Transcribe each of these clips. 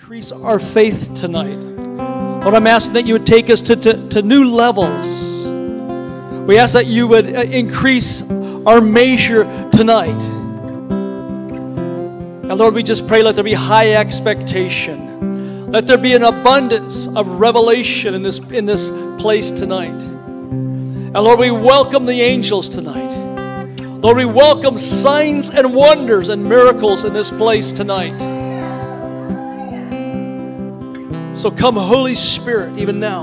increase our faith tonight. Lord, I'm asking that you would take us to, to, to new levels. We ask that you would uh, increase our measure tonight. And Lord, we just pray let there be high expectation. Let there be an abundance of revelation in this, in this place tonight. And Lord, we welcome the angels tonight. Lord, we welcome signs and wonders and miracles in this place tonight. So come, Holy Spirit, even now.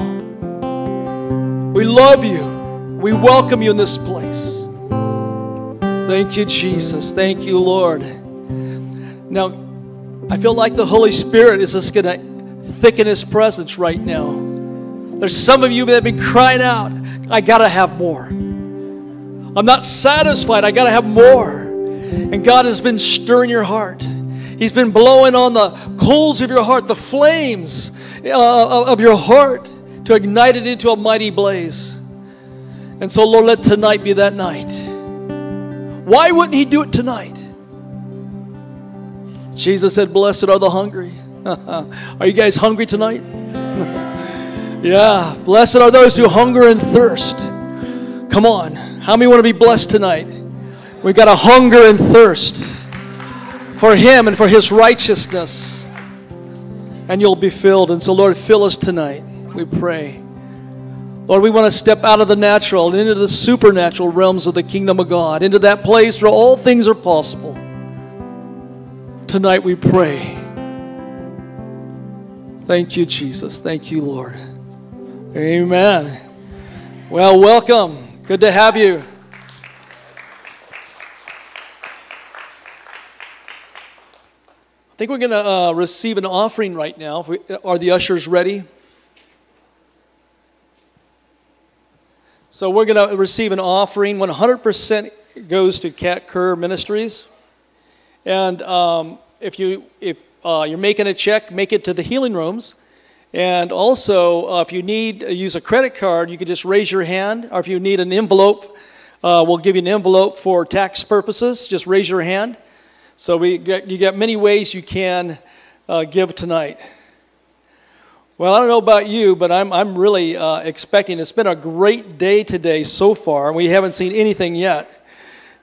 We love you. We welcome you in this place. Thank you, Jesus. Thank you, Lord. Now, I feel like the Holy Spirit is just going to thicken His presence right now. There's some of you that have been crying out, I got to have more. I'm not satisfied. I got to have more. And God has been stirring your heart. He's been blowing on the coals of your heart, the flames uh, of your heart to ignite it into a mighty blaze. And so, Lord, let tonight be that night. Why wouldn't He do it tonight? Jesus said, Blessed are the hungry. are you guys hungry tonight? yeah. Blessed are those who hunger and thirst. Come on. How many want to be blessed tonight? We've got to hunger and thirst for Him and for His righteousness and you'll be filled. And so, Lord, fill us tonight, we pray. Lord, we want to step out of the natural and into the supernatural realms of the kingdom of God, into that place where all things are possible. Tonight we pray. Thank you, Jesus. Thank you, Lord. Amen. Well, welcome. Good to have you. I think we're going to uh, receive an offering right now. We, are the ushers ready? So we're going to receive an offering. 100% goes to Kat Kerr Ministries. And um, if, you, if uh, you're making a check, make it to the healing rooms. And also, uh, if you need to use a credit card, you can just raise your hand. Or if you need an envelope, uh, we'll give you an envelope for tax purposes. Just raise your hand. So we get, you got many ways you can uh, give tonight. Well, I don't know about you, but I'm, I'm really uh, expecting. It's been a great day today so far. And we haven't seen anything yet.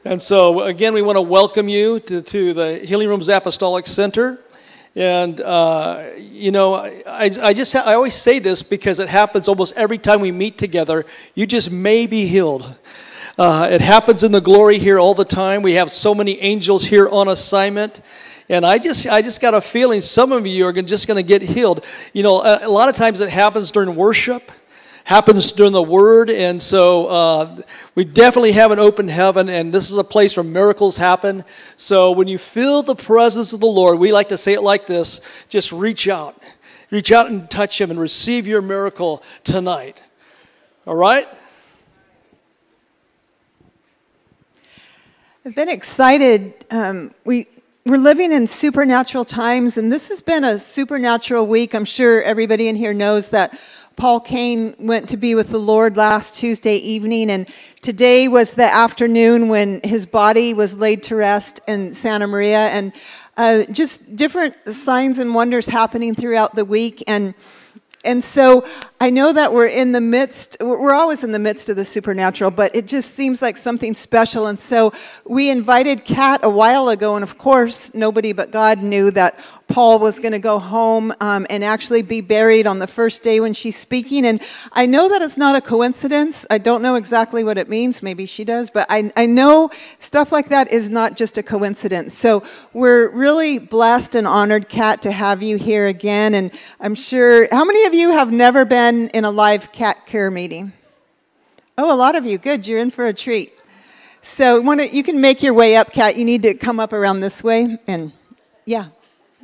And so, again, we want to welcome you to, to the Healing Rooms Apostolic Center. And, uh, you know, I, I just, I always say this because it happens almost every time we meet together. You just may be healed. Uh, it happens in the glory here all the time. We have so many angels here on assignment. And I just, I just got a feeling some of you are just going to get healed. You know, a, a, lot of times it happens during worship, happens during the Word, and so uh, we definitely have an open heaven, and this is a place where miracles happen. So when you feel the presence of the Lord, we like to say it like this: just reach out, reach out and touch Him, and receive your miracle tonight. All right. I've been excited. Um, we we're living in supernatural times, and this has been a supernatural week. I'm sure everybody in here knows that Paul Cain went to be with the Lord last Tuesday evening, and today was the afternoon when his body was laid to rest in Santa Maria, and uh, just different signs and wonders happening throughout the week. And and so I know that we're in the midst, we're always in the midst of the supernatural, but it just seems like something special. And so we invited Kat a while ago, and of course, nobody but God knew that Paul was going to go home um, and actually be buried on the first day when she's speaking. And I know that it's not a coincidence. I don't know exactly what it means. Maybe she does, but I, I know stuff like that is not just a coincidence. So we're really blessed and honored, Kat, to have you here again. And I'm sure, how many of you have never been in a live Kat Kerr meeting? Oh, a lot of you. Good. You're in for a treat. So wanna, you can make your way up, Kat. You need to come up around this way. And yeah,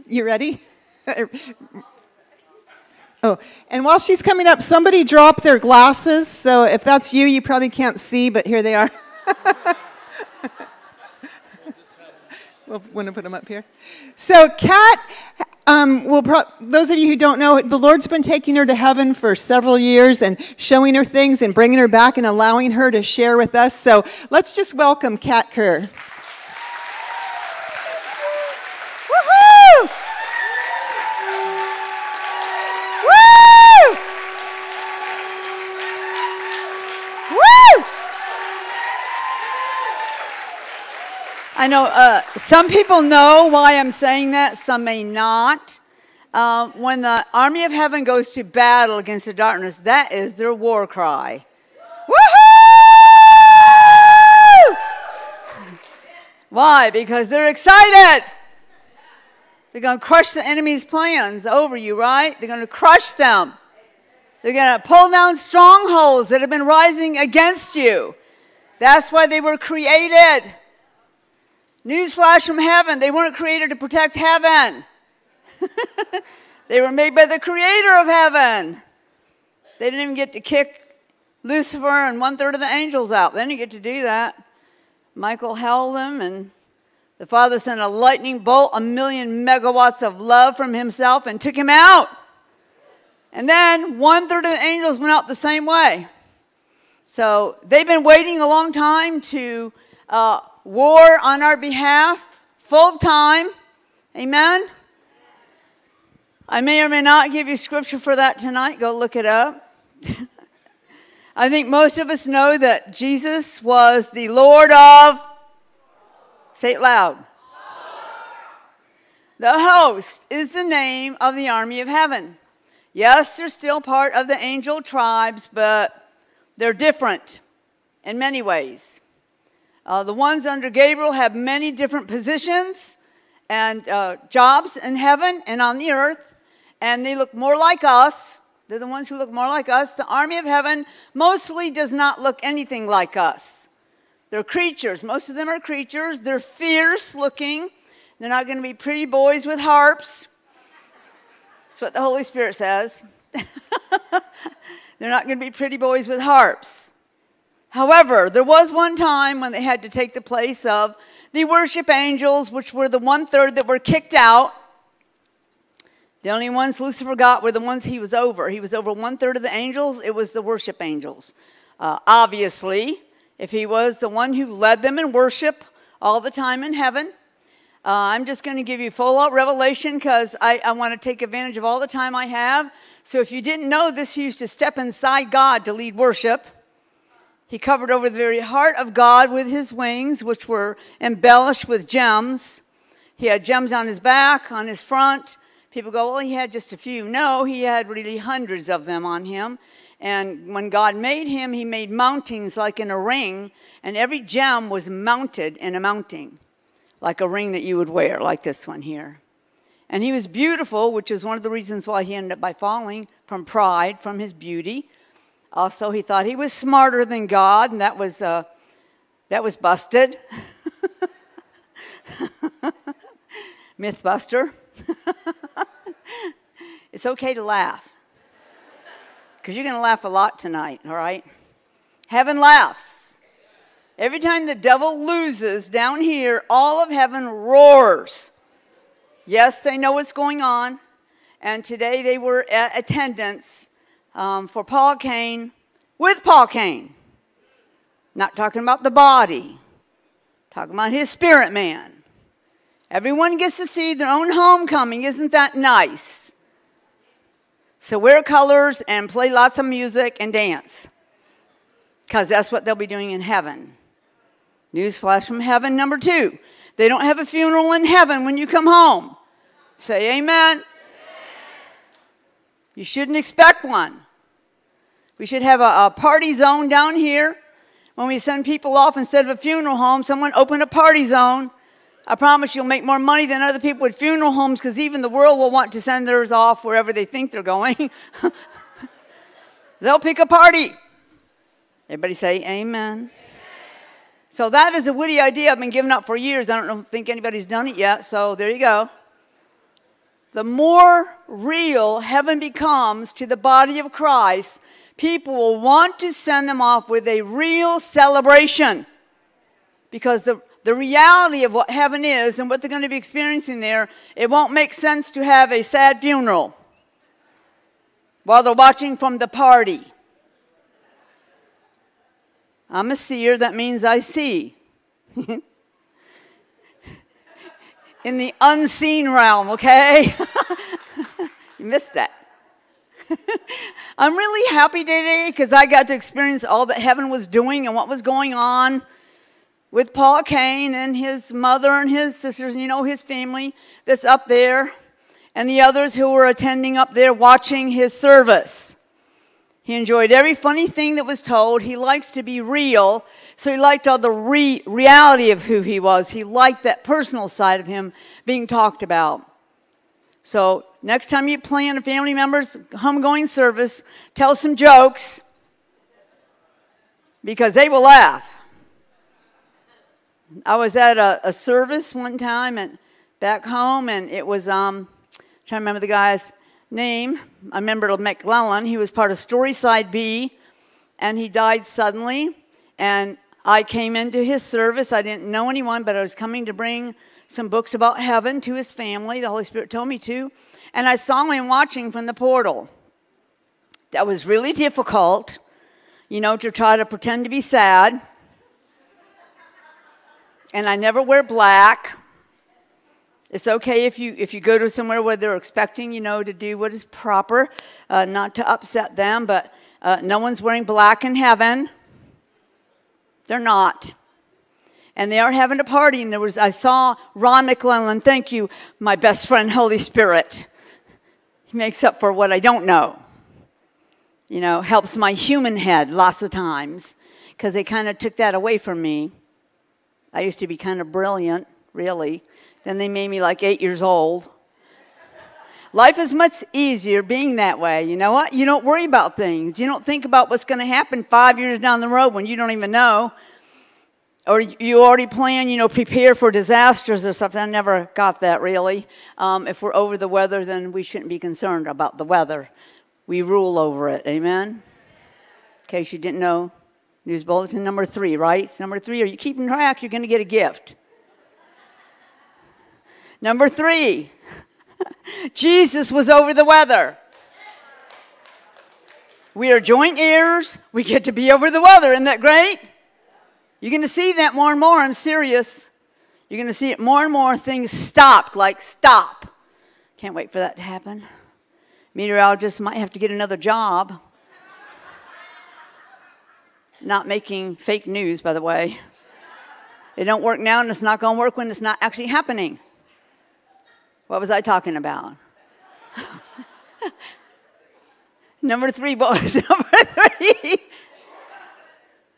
you ready? oh, and while she's coming up, somebody dropped their glasses. So if that's you, you probably can't see, but here they are. we'll want to put them up here. So, Kat, um, well, pro- those of you who don't know, the Lord's been taking her to heaven for several years and showing her things and bringing her back and allowing her to share with us. So let's just welcome Kat Kerr. I know uh, some people know why I'm saying that, some may not. Uh, when the army of heaven goes to battle against the darkness, that is their war cry. Woohoo! Why? Because they're excited. They're going to crush the enemy's plans over you, right? They're going to crush them. They're going to pull down strongholds that have been rising against you. That's why they were created. Newsflash from heaven they weren't created to protect heaven, they were made by the creator of heaven. They didn't even get to kick Lucifer and one third of the angels out. They didn't get to do that. Michael held them, and the Father sent a lightning bolt, a million megawatts of love from himself, and took him out. And then one third of the angels went out the same way. So they've been waiting a long time to uh, war on our behalf, full time. Amen. I may or may not give you scripture for that tonight. Go look it up. I think most of us know that Jesus was the Lord of, say it loud. The host is the name of the army of heaven. Yes, they're still part of the angel tribes, but they're different in many ways. Uh, the ones under Gabriel have many different positions and uh, jobs in heaven and on the earth, and they look more like us. They're the ones who look more like us. The army of heaven mostly does not look anything like us. They're creatures. Most of them are creatures. They're fierce looking. They're not going to be pretty boys with harps. That's what the Holy Spirit says. They're not going to be pretty boys with harps. However, there was one time when they had to take the place of the worship angels, which were the one third that were kicked out. The only ones Lucifer got were the ones he was over. He was over one third of the angels, it was the worship angels. Uh, obviously, if he was the one who led them in worship all the time in heaven, uh, I'm just going to give you full out revelation because I, I want to take advantage of all the time I have. So if you didn't know this, he used to step inside God to lead worship. He covered over the very heart of God with his wings, which were embellished with gems. He had gems on his back, on his front. People go, well, he had just a few. No, he had really hundreds of them on him. And when God made him, he made mountings like in a ring, and every gem was mounted in a mounting, like a ring that you would wear, like this one here. And he was beautiful, which is one of the reasons why he ended up by falling from pride, from his beauty. Also, he thought he was smarter than God, and that was, uh, that was busted. Mythbuster. it's okay to laugh, because you're going to laugh a lot tonight, all right? Heaven laughs. Every time the devil loses down here, all of heaven roars. Yes, they know what's going on. And today they were at attendance um, for Paul Cain with Paul Cain. Not talking about the body, talking about his spirit man. Everyone gets to see their own homecoming. Isn't that nice? So wear colors and play lots of music and dance because that's what they'll be doing in heaven. Newsflash from heaven number two. They don't have a funeral in heaven when you come home. Say amen. amen. You shouldn't expect one. We should have a, a, party zone down here. When we send people off instead of a funeral home, someone open a party zone. I promise you'll make more money than other people at funeral homes because even the world will want to send theirs off wherever they think they're going. They'll pick a party. Everybody say amen. So that is a witty idea I've been giving up for years. I don't think anybody's done it yet. So there you go the more real heaven becomes to the body of Christ, people will want to send them off with a real celebration. Because the, the reality of what heaven is and what they're going to be experiencing there, it won't make sense to have a sad funeral while they're watching from the party. I'm a seer, that means I see. in the unseen realm, okay? you missed that. I'm really happy today because I got to experience all that heaven was doing and what was going on. with Paul Cain and his mother and his sisters, and you know his family that's up there, and the others who were attending up there watching his service. He enjoyed every funny thing that was told. He likes to be real, so he liked all the re- reality of who he was. He liked that personal side of him being talked about. So, next time you plan a family member's homegoing service, tell some jokes because they will laugh. I was at a, a service one time and back home, and it was um, trying to remember the guy's name. I remember McClellan. He was part of Storyside B, and he died suddenly. And I came into his service. I didn't know anyone, but I was coming to bring some books about heaven to his family. The Holy Spirit told me to. And I saw him watching from the portal. That was really difficult, you know, to try to pretend to be sad. And I never wear black. It's okay if you if you go to somewhere where they're expecting you know to do what is proper, uh, not to upset them. But uh, no one's wearing black in heaven. They're not, and they are having a party. And there was I saw Ron McClellan. Thank you, my best friend, Holy Spirit. He makes up for what I don't know. You know, helps my human head lots of times because they kind of took that away from me. I used to be kind of brilliant, really then they made me like eight years old. Life is much easier being that way. You know what? You don't worry about things. You don't think about what's going to happen five years down the road when you don't even know. Or you already plan, you know, prepare for disasters or something. I never got that really. Um, if we're over the weather, then we shouldn't be concerned about the weather. We rule over it. Amen? In case you didn't know, news bulletin number three, right? It's number three. Are you keeping track? You're going to get a gift. Number three, Jesus was over the weather. We are joint heirs. We get to be over the weather. Isn't that great? You're going to see that more and more. I'm serious. You're going to see it more and more. Things stopped, like stop. Can't wait for that to happen. Meteorologists might have to get another job. Not making fake news, by the way. It don't work now, and it's not going to work when it's not actually happening. What was I talking about? number three, what was number three?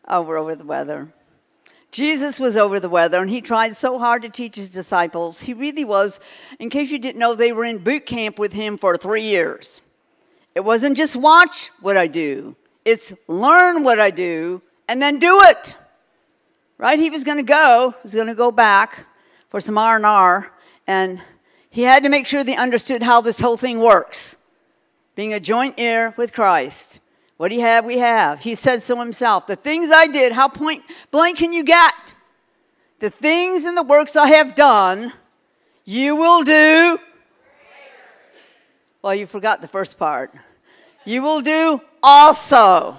oh, we're over the weather. Jesus was over the weather, and he tried so hard to teach his disciples. He really was, in case you didn't know, they were in boot camp with him for three years. It wasn't just watch what I do, it's learn what I do and then do it. Right? He was going to go, he was going to go back for some R&R, and he had to make sure they understood how this whole thing works. Being a joint heir with Christ. What do you have? We have. He said so himself. The things I did, how point blank can you get? The things and the works I have done, you will do. Well, you forgot the first part. You will do also.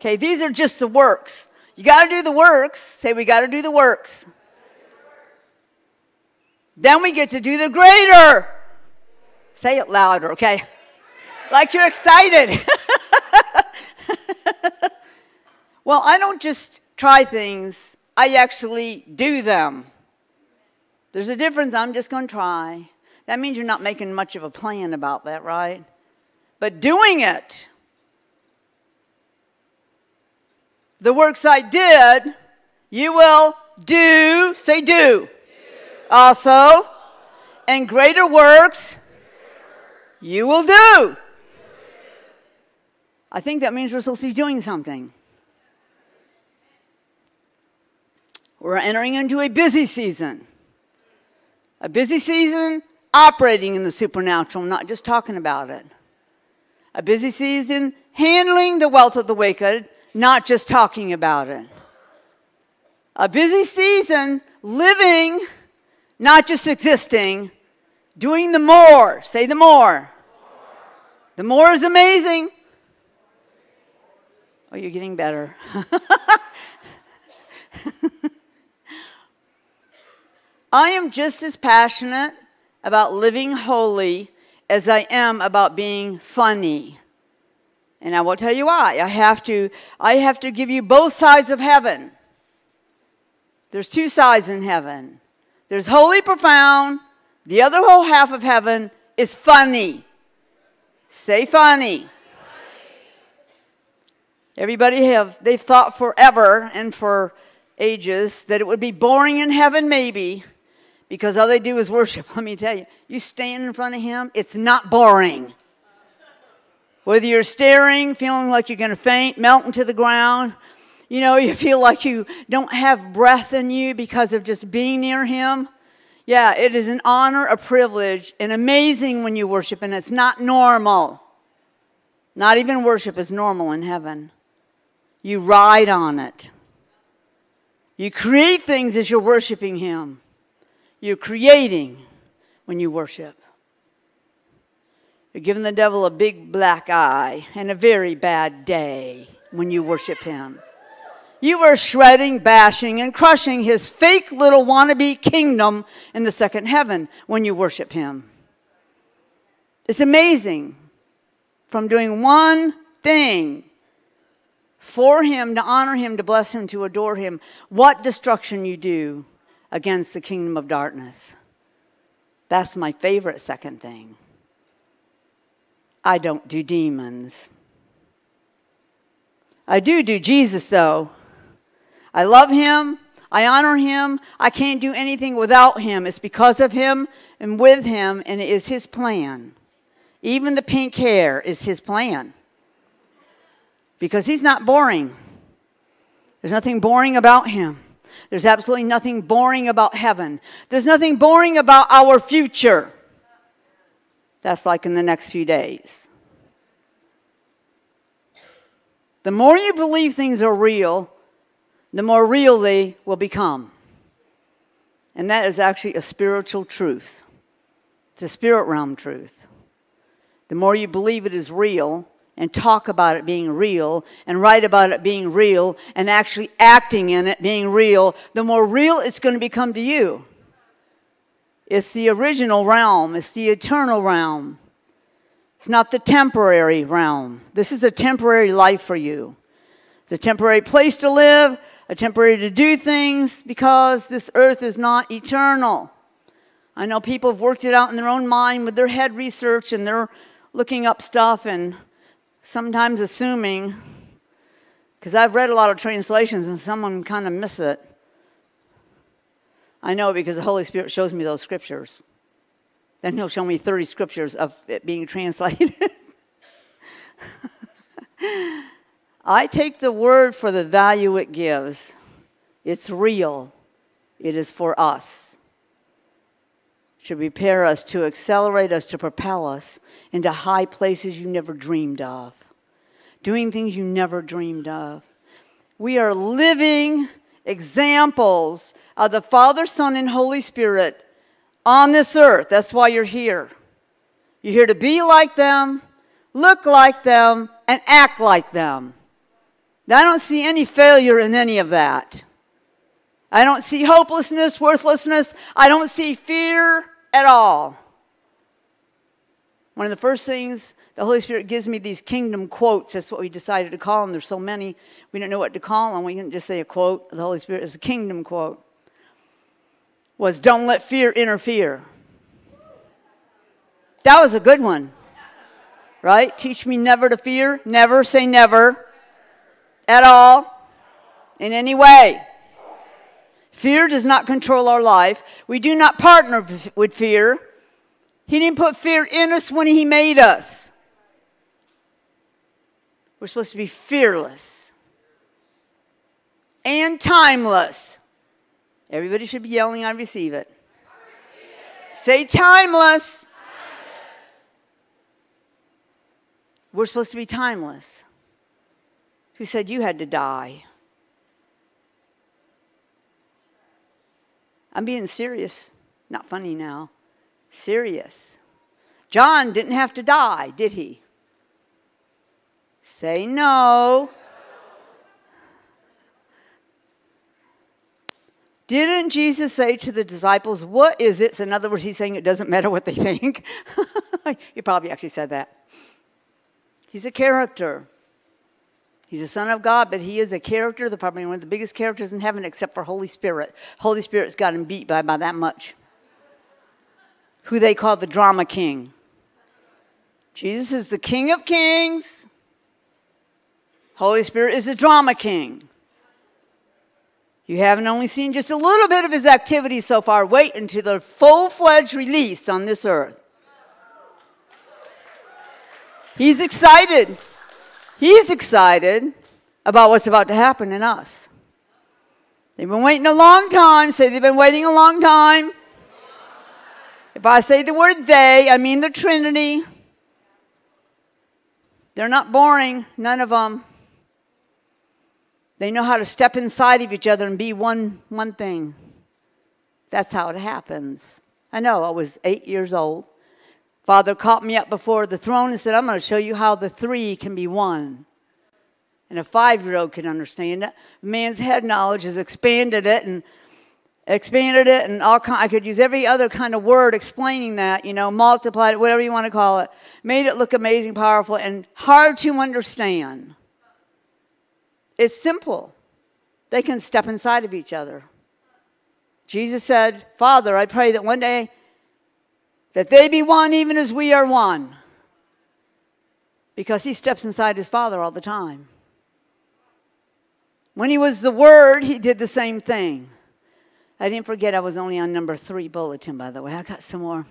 Okay, these are just the works. You got to do the works. Say, we got to do the works. Then we get to do the greater. Say it louder, okay? Like you're excited. well, I don't just try things, I actually do them. There's a difference. I'm just going to try. That means you're not making much of a plan about that, right? But doing it, the works I did, you will do, say do also, and greater works you will do. I think that means we're supposed to be doing something. We're entering into a busy season. A busy season operating in the supernatural, not just talking about it. A busy season handling the wealth of the wicked, not just talking about it. A busy season living not just existing, doing the more. Say the more. The more is amazing. Oh, you're getting better. I am just as passionate about living holy as I am about being funny. And I will tell you why. I have to I have to give you both sides of heaven. There's two sides in heaven. There's holy profound. The other whole half of heaven is funny. Say funny. Everybody have they've thought forever and for ages that it would be boring in heaven maybe because all they do is worship. Let me tell you, you stand in front of him, it's not boring. Whether you're staring, feeling like you're going to faint, melting to the ground, you know, you feel like you don't have breath in you because of just being near him. Yeah, it is an honor, a privilege, and amazing when you worship, and it's not normal. Not even worship is normal in heaven. You ride on it. You create things as you're worshiping Him. You're creating when you worship. You're giving the devil a big black eye and a very bad day when you worship Him. You are shredding, bashing, and crushing his fake little wannabe kingdom in the second heaven when you worship him. It's amazing from doing one thing for him, to honor him, to bless him, to adore him, what destruction you do against the kingdom of darkness. That's my favorite second thing. I don't do demons. I do do Jesus, though. I love him. I honor him. I can't do anything without him. It's because of him and with him, and it is his plan. Even the pink hair is his plan because he's not boring. There's nothing boring about him. There's absolutely nothing boring about heaven. There's nothing boring about our future. That's like in the next few days. The more you believe things are real, the more real they will become. And that is actually a spiritual truth. It's a spirit realm truth. The more you believe it is real and talk about it being real and write about it being real and actually acting in it being real, the more real it's going to become to you. It's the original realm, it's the eternal realm. It's not the temporary realm. This is a temporary life for you. It's a temporary place to live, a temporary to do things because this earth is not eternal. I know people have worked it out in their own mind with their head research and they're looking up stuff and sometimes assuming, because I've read a lot of translations and someone kind of miss it. I know because the Holy Spirit shows me those scriptures. Then He'll show me 30 scriptures of it being translated. I take the word for the value it gives. It's real, it is for us. To prepare us, to accelerate us, to propel us into high places you never dreamed of, doing things you never dreamed of. We are living examples of the Father, Son, and Holy Spirit on this earth. That's why you're here. You're here to be like them, look like them, and act like them. I don't see any failure in any of that. I don't see hopelessness, worthlessness. I don't see fear at all. One of the first things the Holy Spirit gives me these kingdom quotes. That's what we decided to call them. There's so many, we don't know what to call them. We can just say a quote. The Holy Spirit is a kingdom quote. Was don't let fear interfere. That was a good one. Right? Teach me never to fear. Never say never at all in any way. Fear does not control our life. We do not partner with fear. He didn't put fear in us when He made us. We're supposed to be fearless and timeless. Everybody should be yelling, I receive it. I receive it. Say timeless. timeless. We're supposed to be timeless who said you had to die. I'm being serious, not funny now. Serious. John didn't have to die, did he? Say no. Didn't Jesus say to the disciples, What is it? So, in other words, he's saying it doesn't matter what they think. he probably actually said that. He's a character. He's a son of God, but he is a character, the probably one of the biggest characters in heaven, except for Holy Spirit. Holy Spirit's got him beat by, by that much. Who they call the drama king. Jesus is the King of Kings. Holy Spirit is the drama king. You haven't only seen just a little bit of his activity so far. Wait until the full fledged release on this earth. He's excited. He's excited about what's about to happen in us. They've been waiting a long time. Say they've been waiting a long time. If I say the word they, I mean the Trinity. They're not boring, none of them. They know how to step inside of each other and be one, one thing. That's how it happens. I know, I was eight years old. Father caught me up before the throne and said, I'm going to show you how the three can be one. And a five year old can understand it. Man's head knowledge has expanded it and expanded it, and all kind, I could use every other kind of word explaining that, you know, multiplied it, whatever you want to call it. Made it look amazing, powerful, and hard to understand. It's simple. They can step inside of each other. Jesus said, Father, I pray that one day that they be one even as we are one. Because he steps inside his Father all the time. When he was the Word, he did the same thing. I didn't forget I was only on number three bulletin, by the way. I got some more.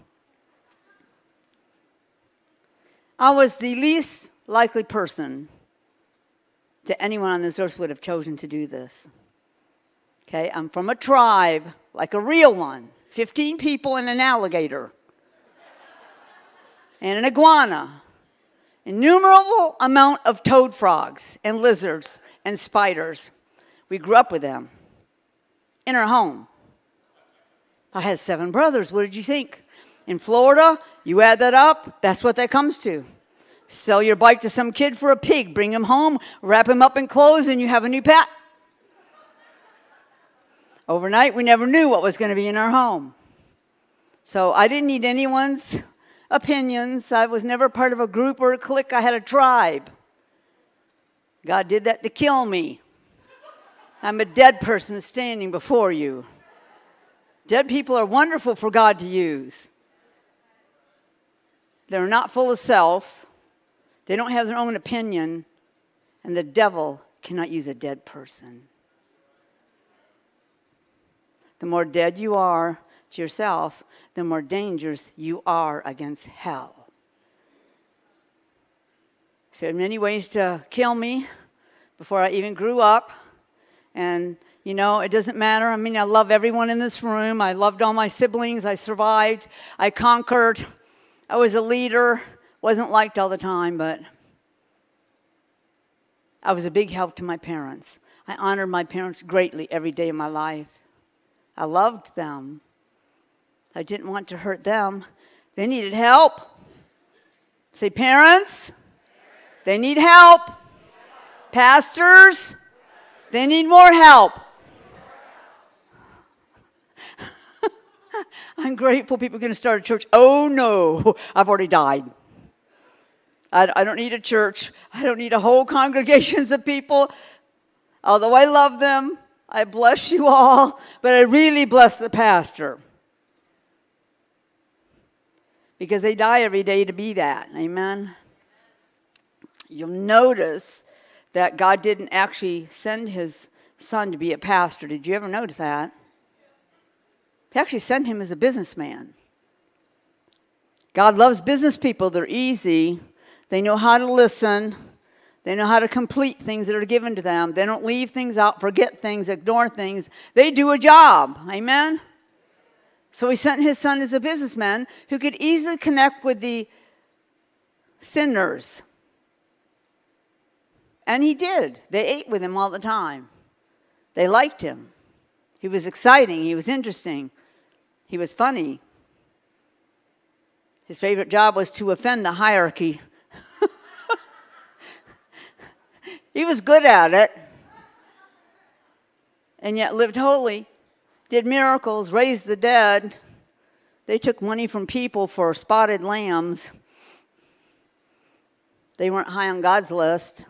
I was the least likely person to anyone on this earth would have chosen to do this. Okay, I'm from a tribe, like a real one 15 people and an alligator, and an iguana, innumerable amount of toad frogs and lizards and spiders. We grew up with them in our home. I had seven brothers. What did you think? In Florida, you add that up, that's what that comes to. Sell your bike to some kid for a pig, bring him home, wrap him up in clothes, and you have a new pet. Overnight, we never knew what was going to be in our home. So I didn't need anyone's opinions. I was never part of a group or a clique. I had a tribe. God did that to kill me. I'm a dead person standing before you. Dead people are wonderful for God to use. They're not full of self, they don't have their own opinion, and the devil cannot use a dead person. The more dead you are to yourself, the more dangerous you are against hell. So, in many ways, to kill me before I even grew up, and you know, it doesn't matter. I mean, I love everyone in this room. I loved all my siblings. I survived. I conquered. I was a leader. Wasn't liked all the time, but I was a big help to my parents. I honored my parents greatly every day of my life. I loved them. I didn't want to hurt them. They needed help. Say, parents, they need help. Pastors, they need more help. I'm grateful people are going to start a church. Oh no, I've already died. I, I don't need a church. I don't need a whole congregations of people. Although I love them, I bless you all, but I really bless the pastor. Because they die every day to be that. Amen. You'll notice that God didn't actually send his son to be a pastor. Did you ever notice that? He actually sent him as a businessman. God loves business people. They're easy. They know how to listen. They know how to complete things that are given to them. They don't leave things out, forget things, ignore things. They do a job. Amen? So he sent his son as a businessman who could easily connect with the sinners. And he did. They ate with him all the time. They liked him. He was exciting. He was interesting. He was funny. His favorite job was to offend the hierarchy. he was good at it, and yet lived holy, did miracles, raised the dead. They took money from people for spotted lambs. They weren't high on God's list.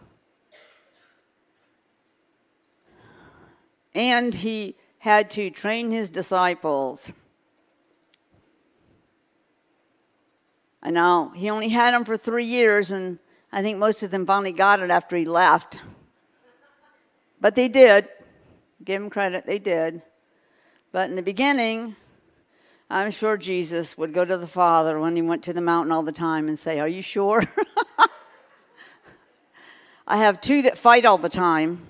and he had to train his disciples. I know, he only had them for three years, and I think most of them finally got it after he left. But they did. Give him credit, they did. But in the beginning, I'm sure Jesus would go to the Father when he went to the mountain all the time and say, Are you sure? I have two that fight all the time.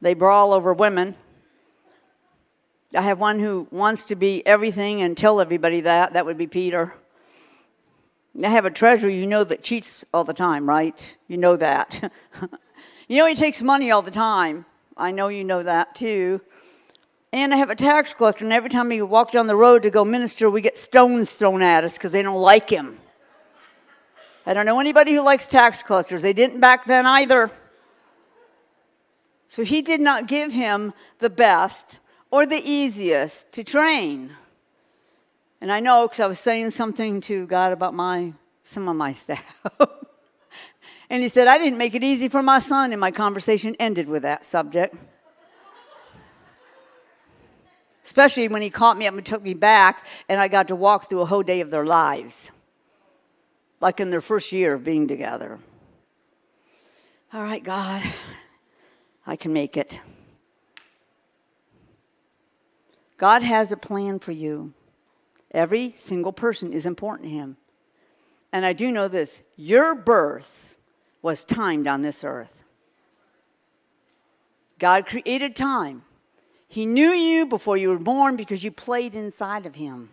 They brawl over women. I have one who wants to be everything and tell everybody that. That would be Peter. I have a treasurer you know that cheats all the time, right? You know that. you know he takes money all the time. I know you know that too. And I have a tax collector, and every time we walk down the road to go minister, we get stones thrown at us because they don't like him. I don't know anybody who likes tax collectors. They didn't back then either. So he did not give him the best or the easiest to train. And I know because I was saying something to God about my some of my staff. and he said, I didn't make it easy for my son, and my conversation ended with that subject especially when he caught me up and took me back, and I got to walk through a whole day of their lives, like in their first year of being together. All right, God, I can make it. God has a plan for you. Every single person is important to Him. And I do know this your birth was timed on this earth. God created time he knew you before you were born because you played inside of him.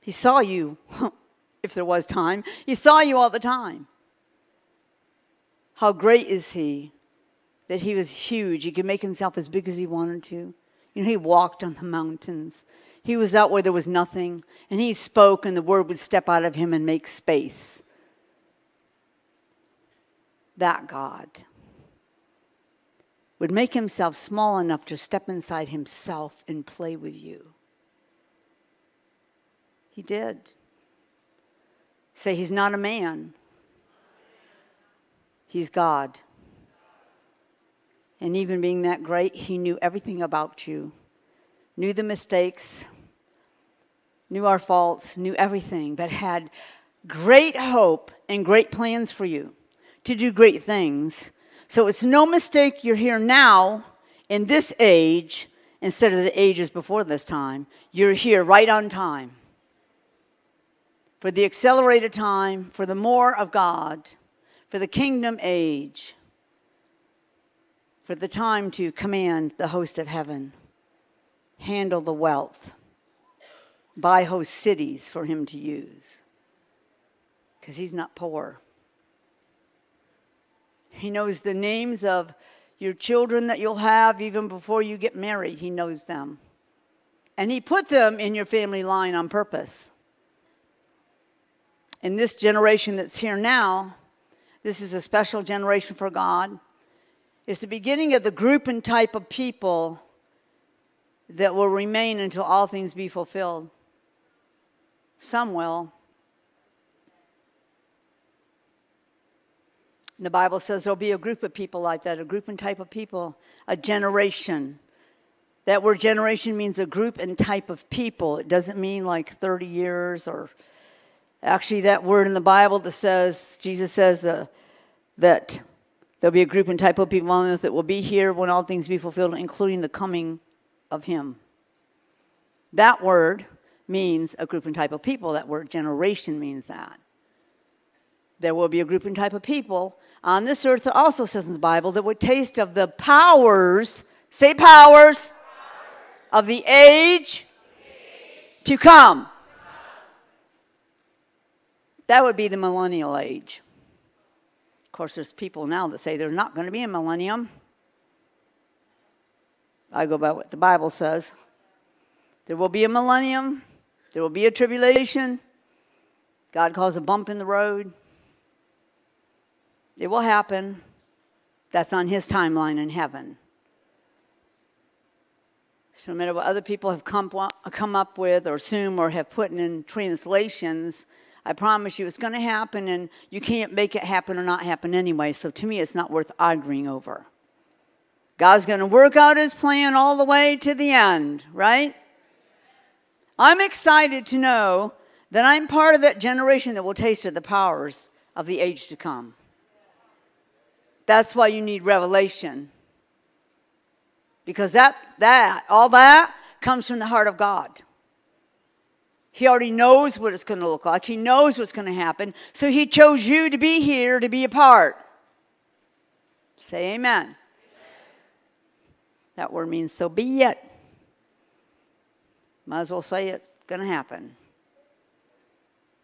He saw you, if there was time. He saw you all the time. How great is he that he was huge? He could make himself as big as he wanted to. You know, he walked on the mountains. He was out where there was nothing, and he spoke, and the word would step out of him and make space. That God would make himself small enough to step inside himself and play with you. He did. Say, He's not a man, He's God. And even being that great, He knew everything about you, knew the mistakes, knew our faults, knew everything, but had great hope and great plans for you to do great things so it's no mistake you're here now in this age instead of the ages before this time. You're here right on time. For the accelerated time, for the more of God, for the kingdom age, for the time to command the host of heaven, handle the wealth, buy host cities for him to use. Because he's not poor. He knows the names of your children that you'll have even before you get married. He knows them. And He put them in your family line on purpose. In this generation that's here now, this is a special generation for God. It's the beginning of the group and type of people that will remain until all things be fulfilled. Some will, the Bible says there'll be a group of people like that, a group and type of people, a generation. That word generation means a group and type of people. It doesn't mean like 30 years or actually that word in the Bible that says, Jesus says uh, that there'll be a group and type of people on earth that will be here when all things be fulfilled, including the coming of Him. That word means a group and type of people. That word generation means that. There will be a group and type of people on this earth that also says in the Bible that would taste of the powers, say powers, of the age to come. That would be the millennial age. Of course, there's people now that say there's not going to be a millennium. I go by what the Bible says. There will be a millennium, there will be a tribulation. God calls a bump in the road. It will happen. That's on his timeline in heaven. So, no matter what other people have come, come up with or assume or have put in translations, I promise you it's going to happen and you can't make it happen or not happen anyway. So, to me, it's not worth arguing over. God's going to work out his plan all the way to the end, right? I'm excited to know that I'm part of that generation that will taste of the powers of the age to come. That's why you need revelation. Because that, that, all that comes from the heart of God. He already knows what it's going to look like. He knows what's going to happen. So he chose you to be here to be a part. Say amen. amen. That word means so be it. Might as well say it, going to happen.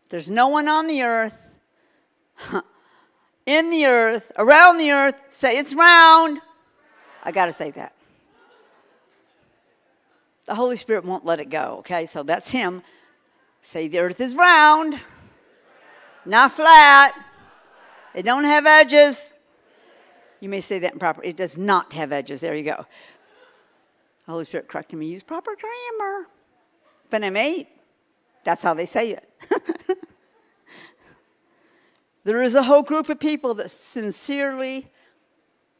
There's no one on the earth, in the earth, around the earth, say it's round. I got to say that. The Holy Spirit won't let it go, okay? So that's Him. Say the earth is round, not flat. It don't have edges. You may say that improper. It does not have edges. There you go. The Holy Spirit corrected me. Use proper grammar. But I'm eight. That's how they say it. there is a whole group of people that sincerely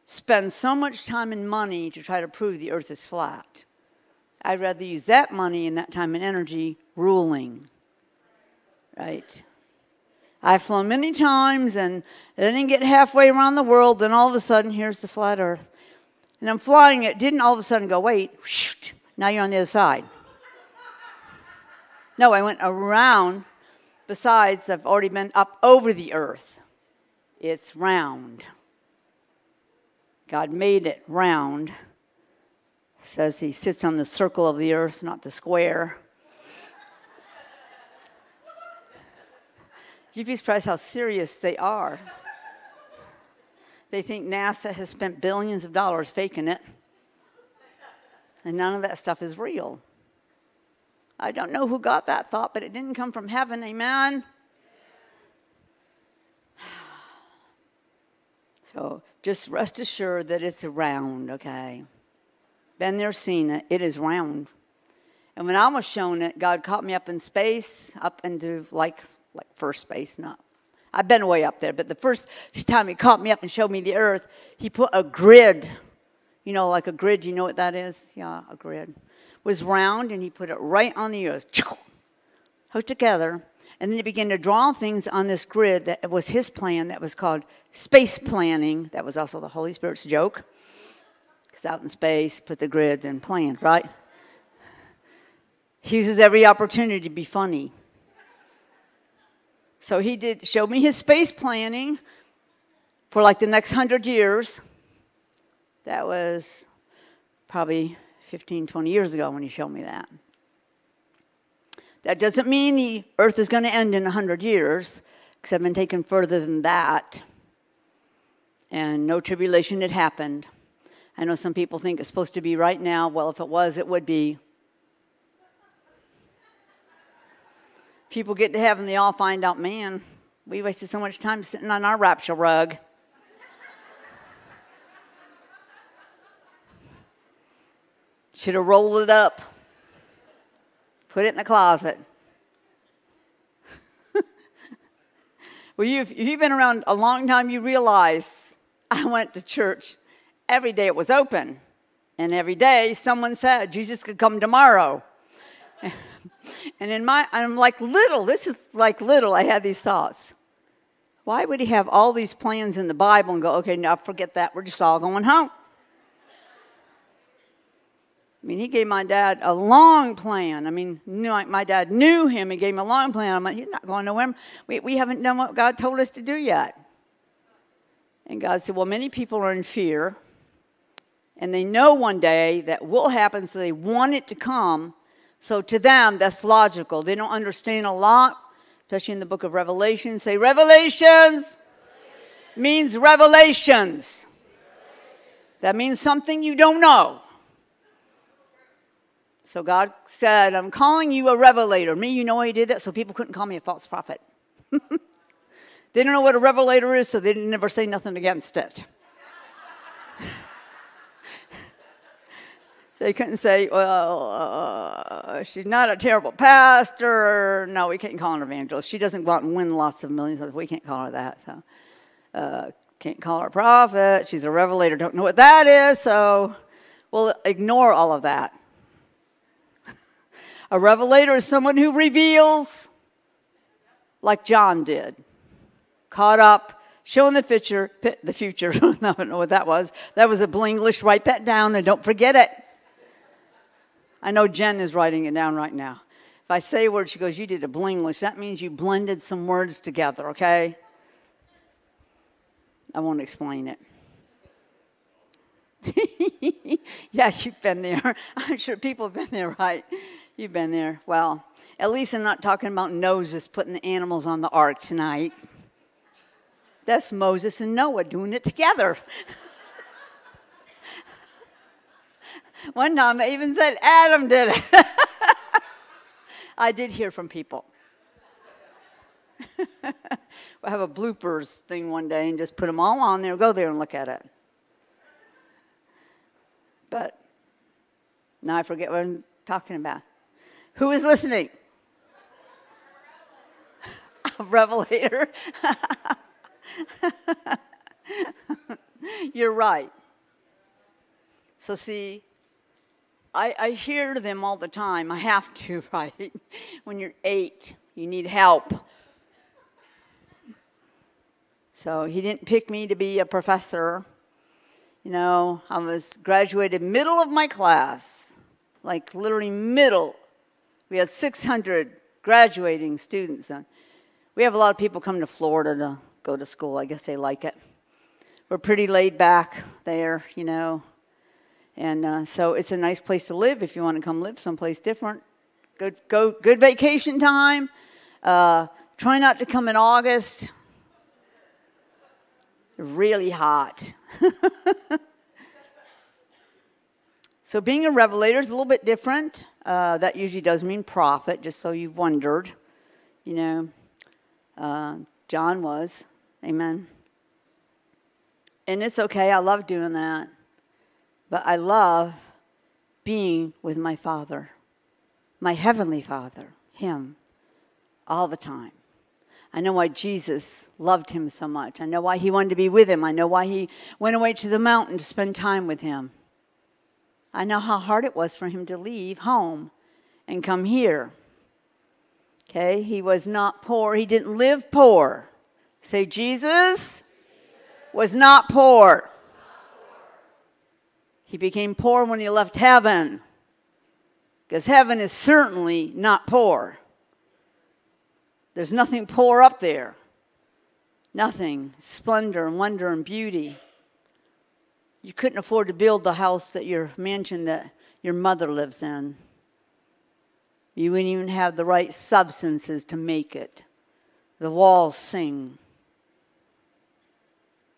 spend so much time and money to try to prove the earth is flat. I'd rather use that money and that time and energy ruling. Right? I've flown many times and I didn't get halfway around the world, then all of a sudden, here's the flat earth. And I'm flying it, didn't all of a sudden go, wait, now you're on the other side. No, I went around. Besides, I've already been up over the earth. It's round. God made it round says he sits on the circle of the earth, not the square. You'd be surprised how serious they are. They think NASA has spent billions of dollars faking it, and none of that stuff is real. I don't know who got that thought, but it didn't come from heaven. Amen. So just rest assured that it's around, okay? Been there, seen it. It is round. And when I was shown it, God caught me up in space, up into like like first space, not. I've been way up there, but the first time He caught me up and showed me the Earth, He put a grid. You know, like a grid. You know what that is? Yeah, a grid. Was round, and He put it right on the Earth, hooked together. And then he began to draw things on this grid that was his plan that was called space planning. That was also the Holy Spirit's joke. Because out in space, put the grid and plan, right? He uses every opportunity to be funny. So he did show me his space planning for like the next hundred years. That was probably 15, 20 years ago when he showed me that. That doesn't mean the earth is going to end in 100 years, because I've been taken further than that. And no tribulation had happened. I know some people think it's supposed to be right now. Well, if it was, it would be. People get to heaven, they all find out, man, we wasted so much time sitting on our rapture rug. Should have rolled it up, put it in the closet. well, you've, you've been around a long time, you realize I went to church every day it was open. And every day someone said, Jesus could come tomorrow. and in my, I'm like little, this is like little, I had these thoughts. Why would he have all these plans in the Bible and go, okay, now forget that, we're just all going home? I mean, he gave my dad a long plan. I mean, my dad knew him. He gave him a long plan. I'm like, he's not going nowhere. We, we haven't done what God told us to do yet. And God said, well, many people are in fear and they know one day that will happen, so they want it to come. So to them, that's logical. They don't understand a lot, especially in the book of Revelation. Say, Revelations means revelations. That means something you don't know. So God said, I'm calling you a revelator. Me, you know why he did that? So people couldn't call me a false prophet. they didn't know what a revelator is, so they didn't never say nothing against it. They couldn't say, well, uh, she's not a terrible pastor. No, we can't call her an evangelist. She doesn't go out and win lots of millions. We can't call her that. So, uh, Can't call her a prophet. She's a revelator. Don't know what that is, so we'll ignore all of that. A revelator is someone who reveals, like John did. Caught up, showing the future, the future. I don't know what that was. That was a Blinglish. Write that down and don't forget it. I know Jen is writing it down right now. If I say a word, she goes, You did a Blinglish. That means you blended some words together, okay? I won't explain it. yeah, you've been there. I'm sure people have been there, right? You've been there. Well, at least I'm not talking about Moses putting the animals on the ark tonight. That's Moses and Noah doing it together. One time I even said Adam did it. I did hear from people. we'll have a bloopers thing one day and just put them all on there. Go there and look at it. But now I forget what I'm talking about. Who is listening? a revelator. You're right. So, see, I, I hear them all the time. I have to, right? when you're eight, you need help. So he didn't pick me to be a professor. You know, I was graduated middle of my class, like literally middle. We had 600 graduating students. We have a lot of people come to Florida to go to school. I guess they like it. We're pretty laid back there, you know. And uh, so it's a nice place to live if you want to come live someplace different. Good, go, good vacation time. Uh, try not to come in August really hot. so, being a revelator is a little bit different. Uh, that usually does mean prophet, just so you've wondered. You know, uh, John was. Amen. And it's okay, I love doing that. But I love being with my Father, my Heavenly Father, Him, all the time. I know why Jesus loved him so much. I know why he wanted to be with him. I know why he went away to the mountain to spend time with him. I know how hard it was for him to leave home and come here. Okay, he was not poor. He didn't live poor. Say, Jesus was not poor. He became poor when he left heaven. Because heaven is certainly not poor. There's nothing poor up there. Nothing. Splendor and wonder and beauty. You couldn't afford to build the house that your mansion that your mother lives in. You wouldn't even have the right substances to make it. The walls sing.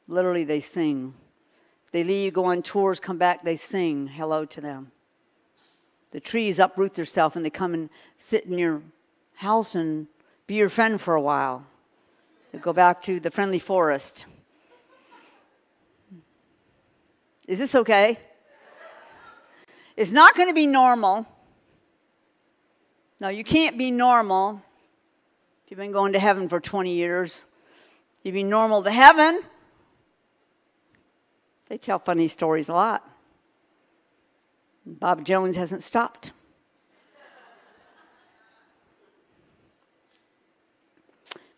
Literally, they sing. They leave, go on tours, come back, they sing hello to them. The trees uproot themselves and they come and sit in your house and be your friend for a while. They go back to the friendly forest. Is this okay? It's not going to be normal. No, you can't be normal if you've been going to heaven for 20 years. You'd be normal to heaven. They tell funny stories a lot. Bob Jones hasn't stopped.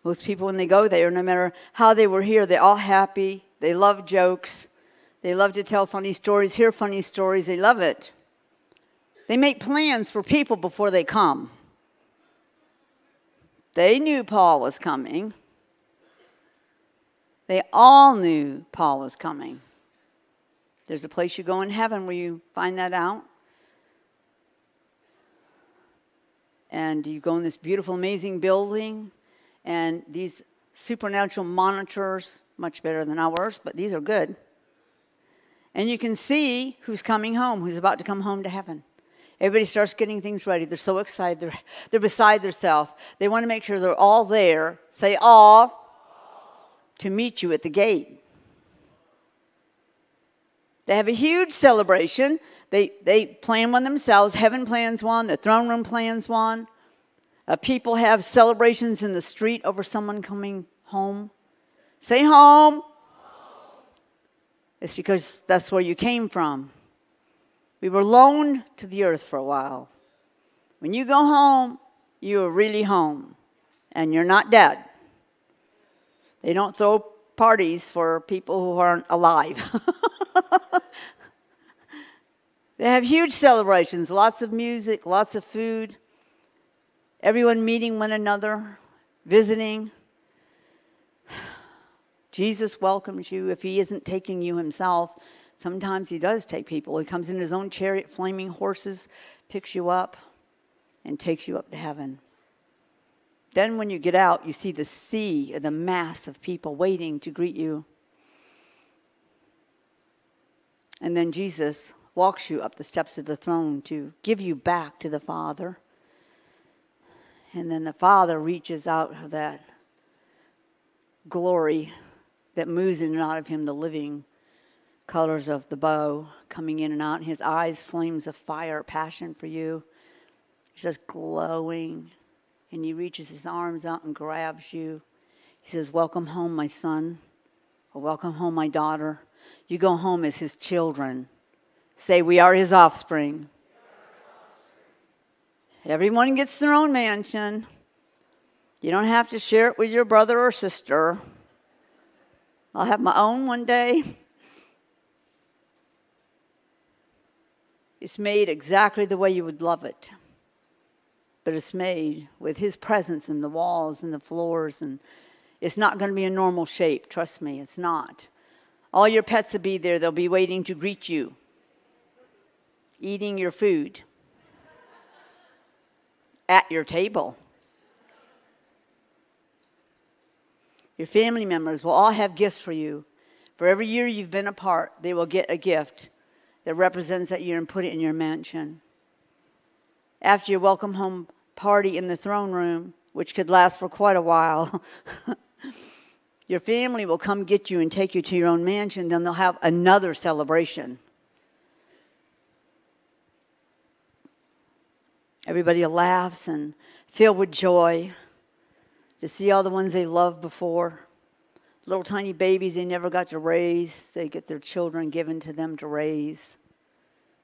Most people, when they go there, no matter how they were here, they're all happy. They love jokes. They love to tell funny stories, hear funny stories. They love it. They make plans for people before they come. They knew Paul was coming. They all knew Paul was coming. There's a place you go in heaven where you find that out. And you go in this beautiful, amazing building and these supernatural monitors, much better than ours, but these are good. And you can see who's coming home, who's about to come home to heaven. Everybody starts getting things ready. They're so excited. They're, they're beside themselves. They want to make sure they're all there. Say all to meet you at the gate. They have a huge celebration. They, they plan one themselves. Heaven plans one. The throne room plans one. Uh, people have celebrations in the street over someone coming home. Say home. It's because that's where you came from. We were loaned to the earth for a while. When you go home, you are really home and you're not dead. They don't throw parties for people who aren't alive. they have huge celebrations, lots of music, lots of food, everyone meeting one another, visiting. Jesus welcomes you if he isn't taking you himself. Sometimes he does take people. He comes in his own chariot, flaming horses, picks you up, and takes you up to heaven. Then, when you get out, you see the sea, the mass of people waiting to greet you. And then Jesus walks you up the steps of the throne to give you back to the Father. And then the Father reaches out of that glory that moves in and out of him, the living colors of the bow coming in and out. His eyes, flames of fire, passion for you. He's just glowing and he reaches his arms out and grabs you. He says, Welcome home, my son, or welcome home, my daughter. You go home as his children. Say, We are his offspring. Everyone gets their own mansion. You don't have to share it with your brother or sister. I'll have my own one day. It's made exactly the way you would love it. But it's made with his presence in the walls and the floors and it's not going to be a normal shape trust me it's not. All your pets will be there they'll be waiting to greet you eating your food at your table your family members will all have gifts for you for every year you've been apart they will get a gift that represents that year and put it in your mansion after your welcome home party in the throne room, which could last for quite a while. your family will come get you and take you to your own mansion, then they'll have another celebration. Everybody laughs and filled with joy to see all the ones they loved before. Little tiny babies they never got to raise, they get their children given to them to raise.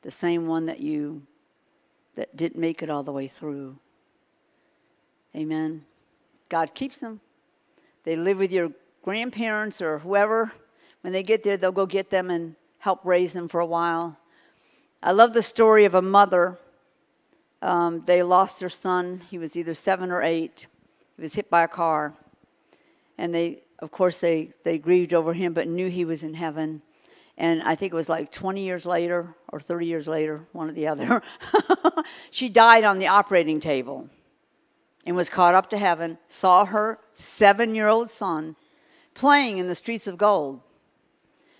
The same one that you that didn't make it all the way through. Amen. God keeps them. They live with your grandparents or whoever. When they get there, they'll go get them and help raise them for a while. I love the story of a mother. Um, they lost their son. He was either seven or eight. He was hit by a car. And they, of course, they, they grieved over him, but knew he was in heaven. And I think it was like 20 years later or 30 years later, one or the other, she died on the operating table and was caught up to heaven, saw her seven year old son playing in the streets of gold.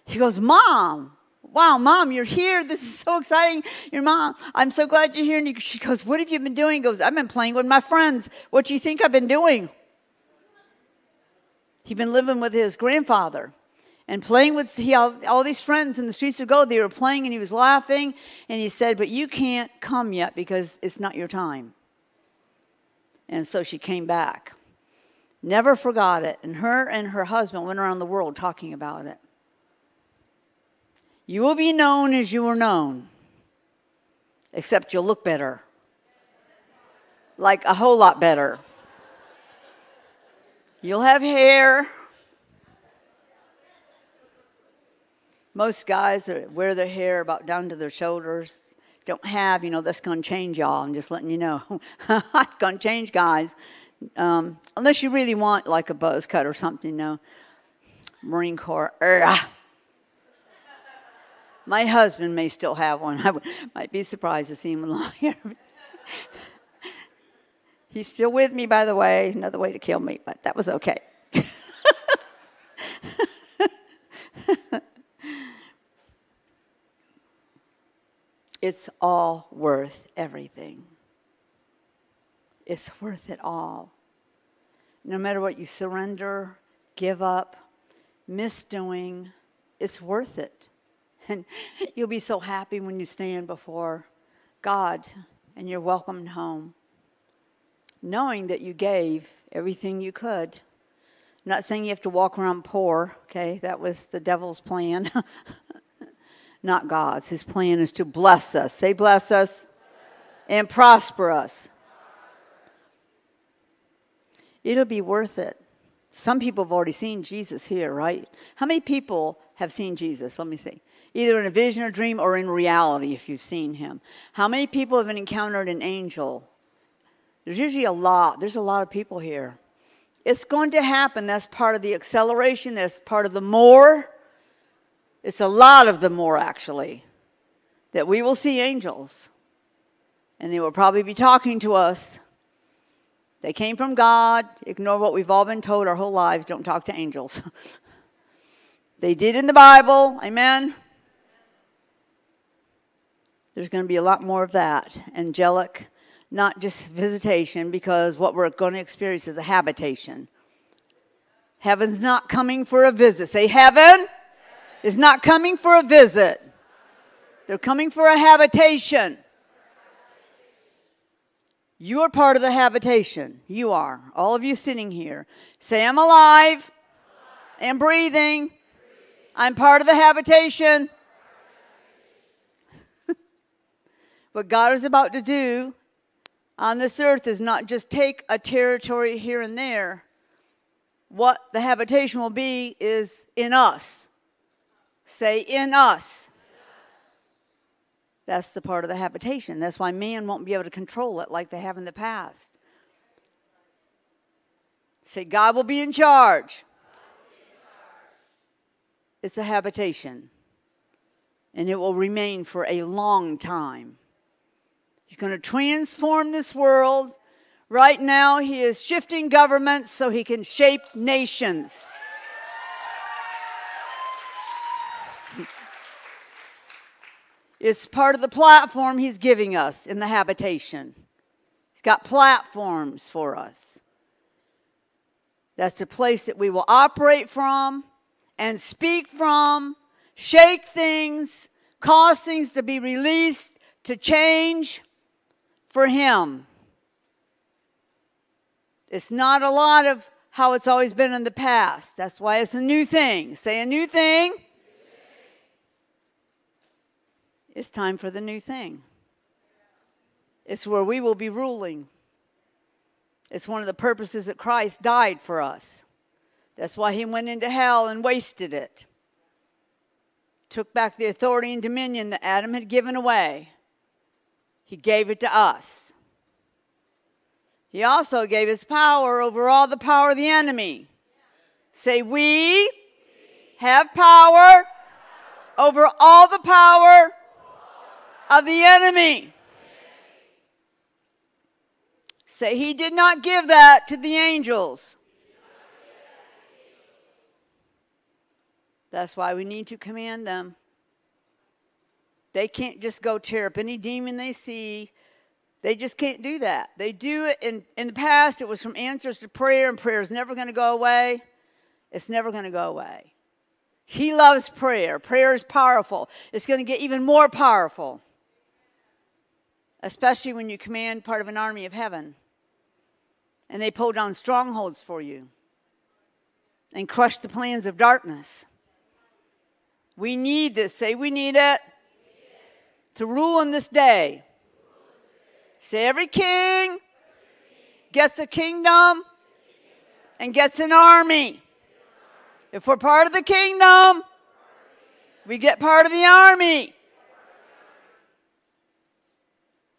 He goes, Mom, wow, Mom, you're here. This is so exciting. Your mom, I'm so glad you're here. And she goes, What have you been doing? He goes, I've been playing with my friends. What do you think I've been doing? He'd been living with his grandfather and playing with he, all, all these friends in the streets of gold. They were playing and he was laughing. And he said, But you can't come yet because it's not your time. And so she came back. Never forgot it. And her and her husband went around the world talking about it. You will be known as you were known, except you'll look better. Like a whole lot better. You'll have hair. Most guys wear their hair about down to their shoulders don't have, you know, that's going to change y'all. I'm just letting you know. it's going to change, guys. Um, unless you really want like a buzz cut or something, you know. Marine Corps. My husband may still have one. I might be surprised to see him hair. He's still with me, by the way. Another way to kill me, but that was okay. It's all worth everything. It's worth it all. No matter what you surrender, give up, miss doing, it's worth it. And you'll be so happy when you stand before God and you're welcomed home, knowing that you gave everything you could. I'm not saying you have to walk around poor, okay? That was the devil's plan. not God's. His plan is to bless us. Say, bless us and prosper us. It'll be worth it. Some people have already seen Jesus here, right? How many people have seen Jesus? Let me see. Either in a vision or dream or in reality, if you've seen him. How many people have encountered an angel? There's usually a lot. There's a lot of people here. It's going to happen. That's part of the acceleration, that's part of the more. It's a lot of the more, actually, that we will see angels. And they will probably be talking to us. They came from God. Ignore what we've all been told our whole lives don't talk to angels. they did in the Bible. Amen. There's going to be a lot more of that. Angelic not just visitation, because what we're going to experience is a habitation. Heaven's not coming for a visit. Say, heaven is not coming for a visit, they're coming for a habitation. You are part of the habitation. You are. All of you sitting here. Say, I'm alive and breathing. I'm part of the habitation. What God is about to do on this earth is not just take a territory here and there. What the habitation will be is in us. Say, in us. That's the part of the habitation. That's why man won't be able to control it like they have in the past. Say, God will be in charge. It's a habitation, and it will remain for a long time. He's going to transform this world. Right now, he is shifting governments so he can shape nations. It's part of the platform he's giving us in the habitation. He's got platforms for us. That's a place that we will operate from and speak from, shake things, cause things to be released, to change for Him. It's not a lot of how it's always been in the past. That's why it's a new thing. Say a new thing. It's time for the new thing. It's where we will be ruling. It's one of the purposes that Christ died for us. That's why he went into hell and wasted it. Took back the authority and dominion that Adam had given away. He gave it to us. He also gave us power over all the power of the enemy. Say, we have power over all the power of the enemy. Say, he did not give that to the angels. That's why we need to command them. They can't just go tear up any demon they see. They just can't do that. They do it in, in the past, it was from answers to prayer, and prayer is never going to go away. It's never going to go away. He loves prayer. Prayer is powerful. It's going to get even more powerful, especially when you command part of an army of heaven and they pull down strongholds for you and crush the plans of darkness. We need this. Say, we need it to rule in this day. Say, every king gets a kingdom and gets an army. If we're part of the kingdom, we get part of the army.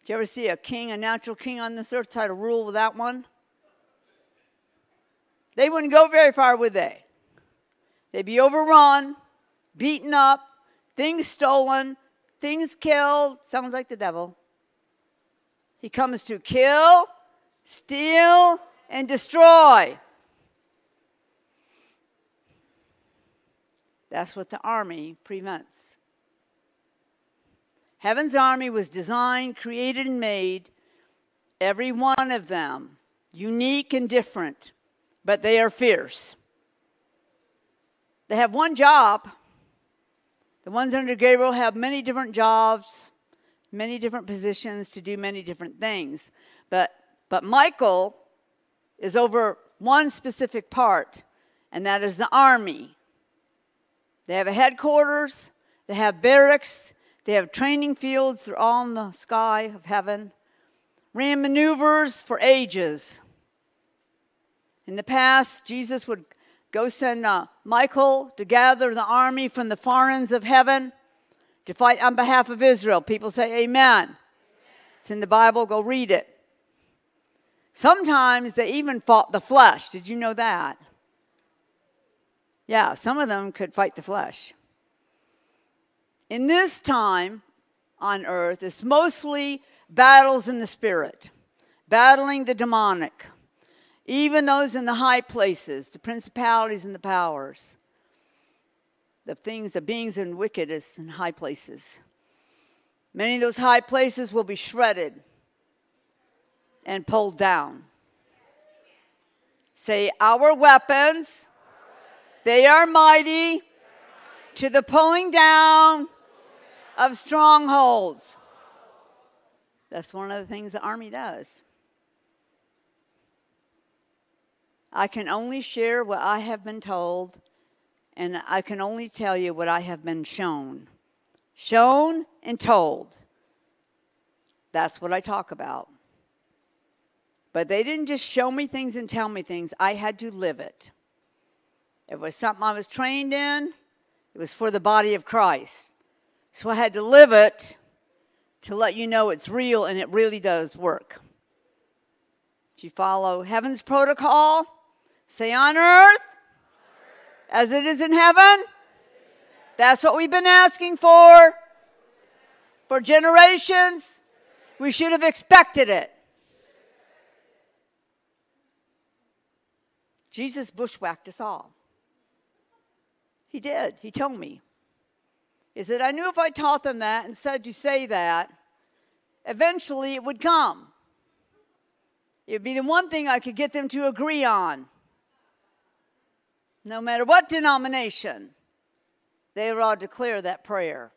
Did you ever see a king, a natural king on this earth, try to rule without one? They wouldn't go very far, would they? They'd be overrun, beaten up, things stolen, things killed. Sounds like the devil. He comes to kill, steal, and destroy. That's what the army prevents. Heaven's army was designed, created, and made, every one of them unique and different, but they are fierce. They have one job the ones under Gabriel have many different jobs, many different positions to do many different things. But, but Michael is over one specific part, and that is the army. They have a headquarters, they have barracks, they have training fields, they're all in the sky of heaven. Ran maneuvers for ages. In the past, Jesus would go send uh, Michael to gather the army from the far ends of heaven to fight on behalf of Israel. People say, Amen. Amen. It's in the Bible, go read it. Sometimes they even fought the flesh. Did you know that? Yeah, some of them could fight the flesh. In this time on earth, it's mostly battles in the spirit, battling the demonic, even those in the high places, the principalities and the powers, the things, the beings and wickedness in high places. Many of those high places will be shredded and pulled down. Say, Our weapons, they are mighty to the pulling down of strongholds. That's one of the things the Army does. I can only share what I have been told, and I can only tell you what I have been shown. Shown and told. That's what I talk about. But they didn't just show me things and tell me things, I had to live it. It was something I was trained in, it was for the body of Christ. So I had to live it to let you know it's real and it really does work. If you follow heaven's protocol, Say on earth as it is in heaven. That's what we've been asking for for generations. We should have expected it. Jesus bushwhacked us all. He did. He told me. He said, I knew if I taught them that and said to say that, eventually it would come. It would be the one thing I could get them to agree on no matter what denomination, they ought to declare that prayer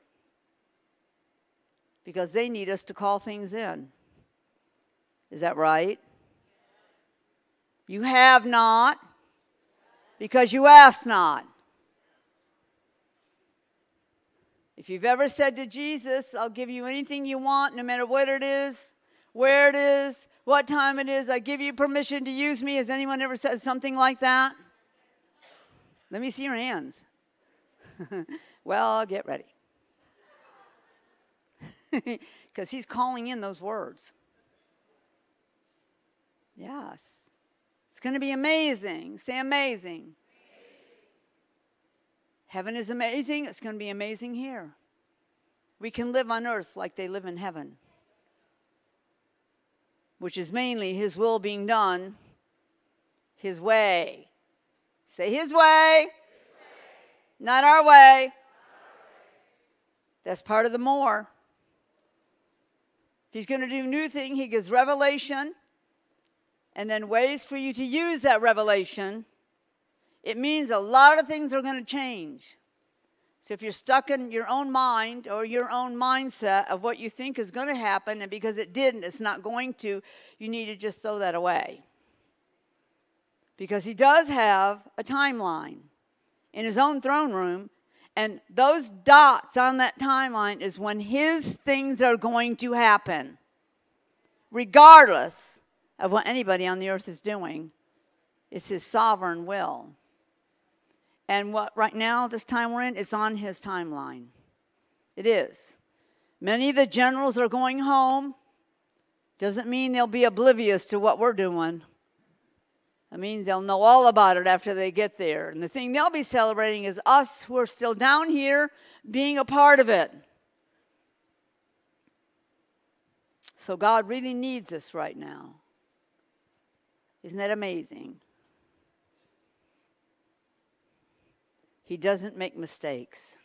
because they need us to call things in. Is that right? You have not because you ask not. If you've ever said to Jesus, I'll give you anything you want, no matter what it is, where it is, what time it is, I give you permission to use me. Has anyone ever said something like that? Let me see your hands. well, get ready. Because he's calling in those words. Yes. It's going to be amazing. Say amazing. amazing. Heaven is amazing. It's going to be amazing here. We can live on earth like they live in heaven, which is mainly His will being done His way. Say his way, not our way. That's part of the more. He's going to do new thing, he gives revelation and then ways for you to use that revelation. It means a lot of things are going to change. So if you're stuck in your own mind or your own mindset of what you think is going to happen, and because it didn't, it's not going to, you need to just throw that away because he does have a timeline in his own throne room. And those dots on that timeline is when his things are going to happen, regardless of what anybody on the earth is doing. It's his sovereign will. And what right now, this time we're in, is on his timeline. It is. Many of the generals are going home. Doesn't mean they'll be oblivious to what we're doing. That means they'll know all about it after they get there. And the thing they'll be celebrating is us who are still down here being a part of it. So God really needs us right now. Isn't that amazing? He doesn't make mistakes.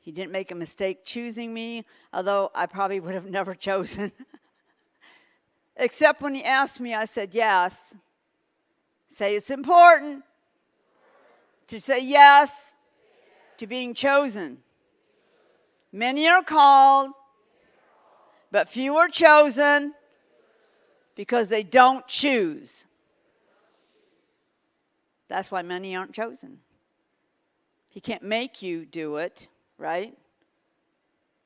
He didn't make a mistake choosing me, although I probably would have never chosen. Except when he asked me, I said yes. Say it's important to say yes to being chosen. Many are called, but few are chosen because they don't choose. That's why many aren't chosen. He can't make you do it, right?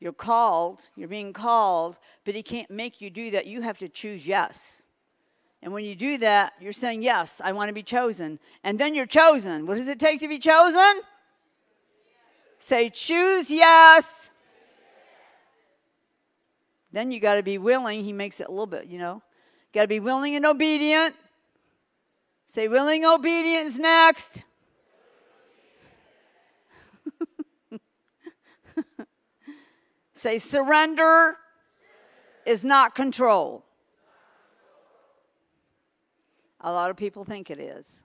You're called, you're being called, but He can't make you do that. You have to choose yes. And when you do that, you're saying, Yes, I want to be chosen. And then you're chosen. What does it take to be chosen? Say, Choose yes. Then you got to be willing. He makes it a little bit, you know. Got to be willing and obedient. Say, willing obedience next. Say, surrender is not control. A lot of people think it is.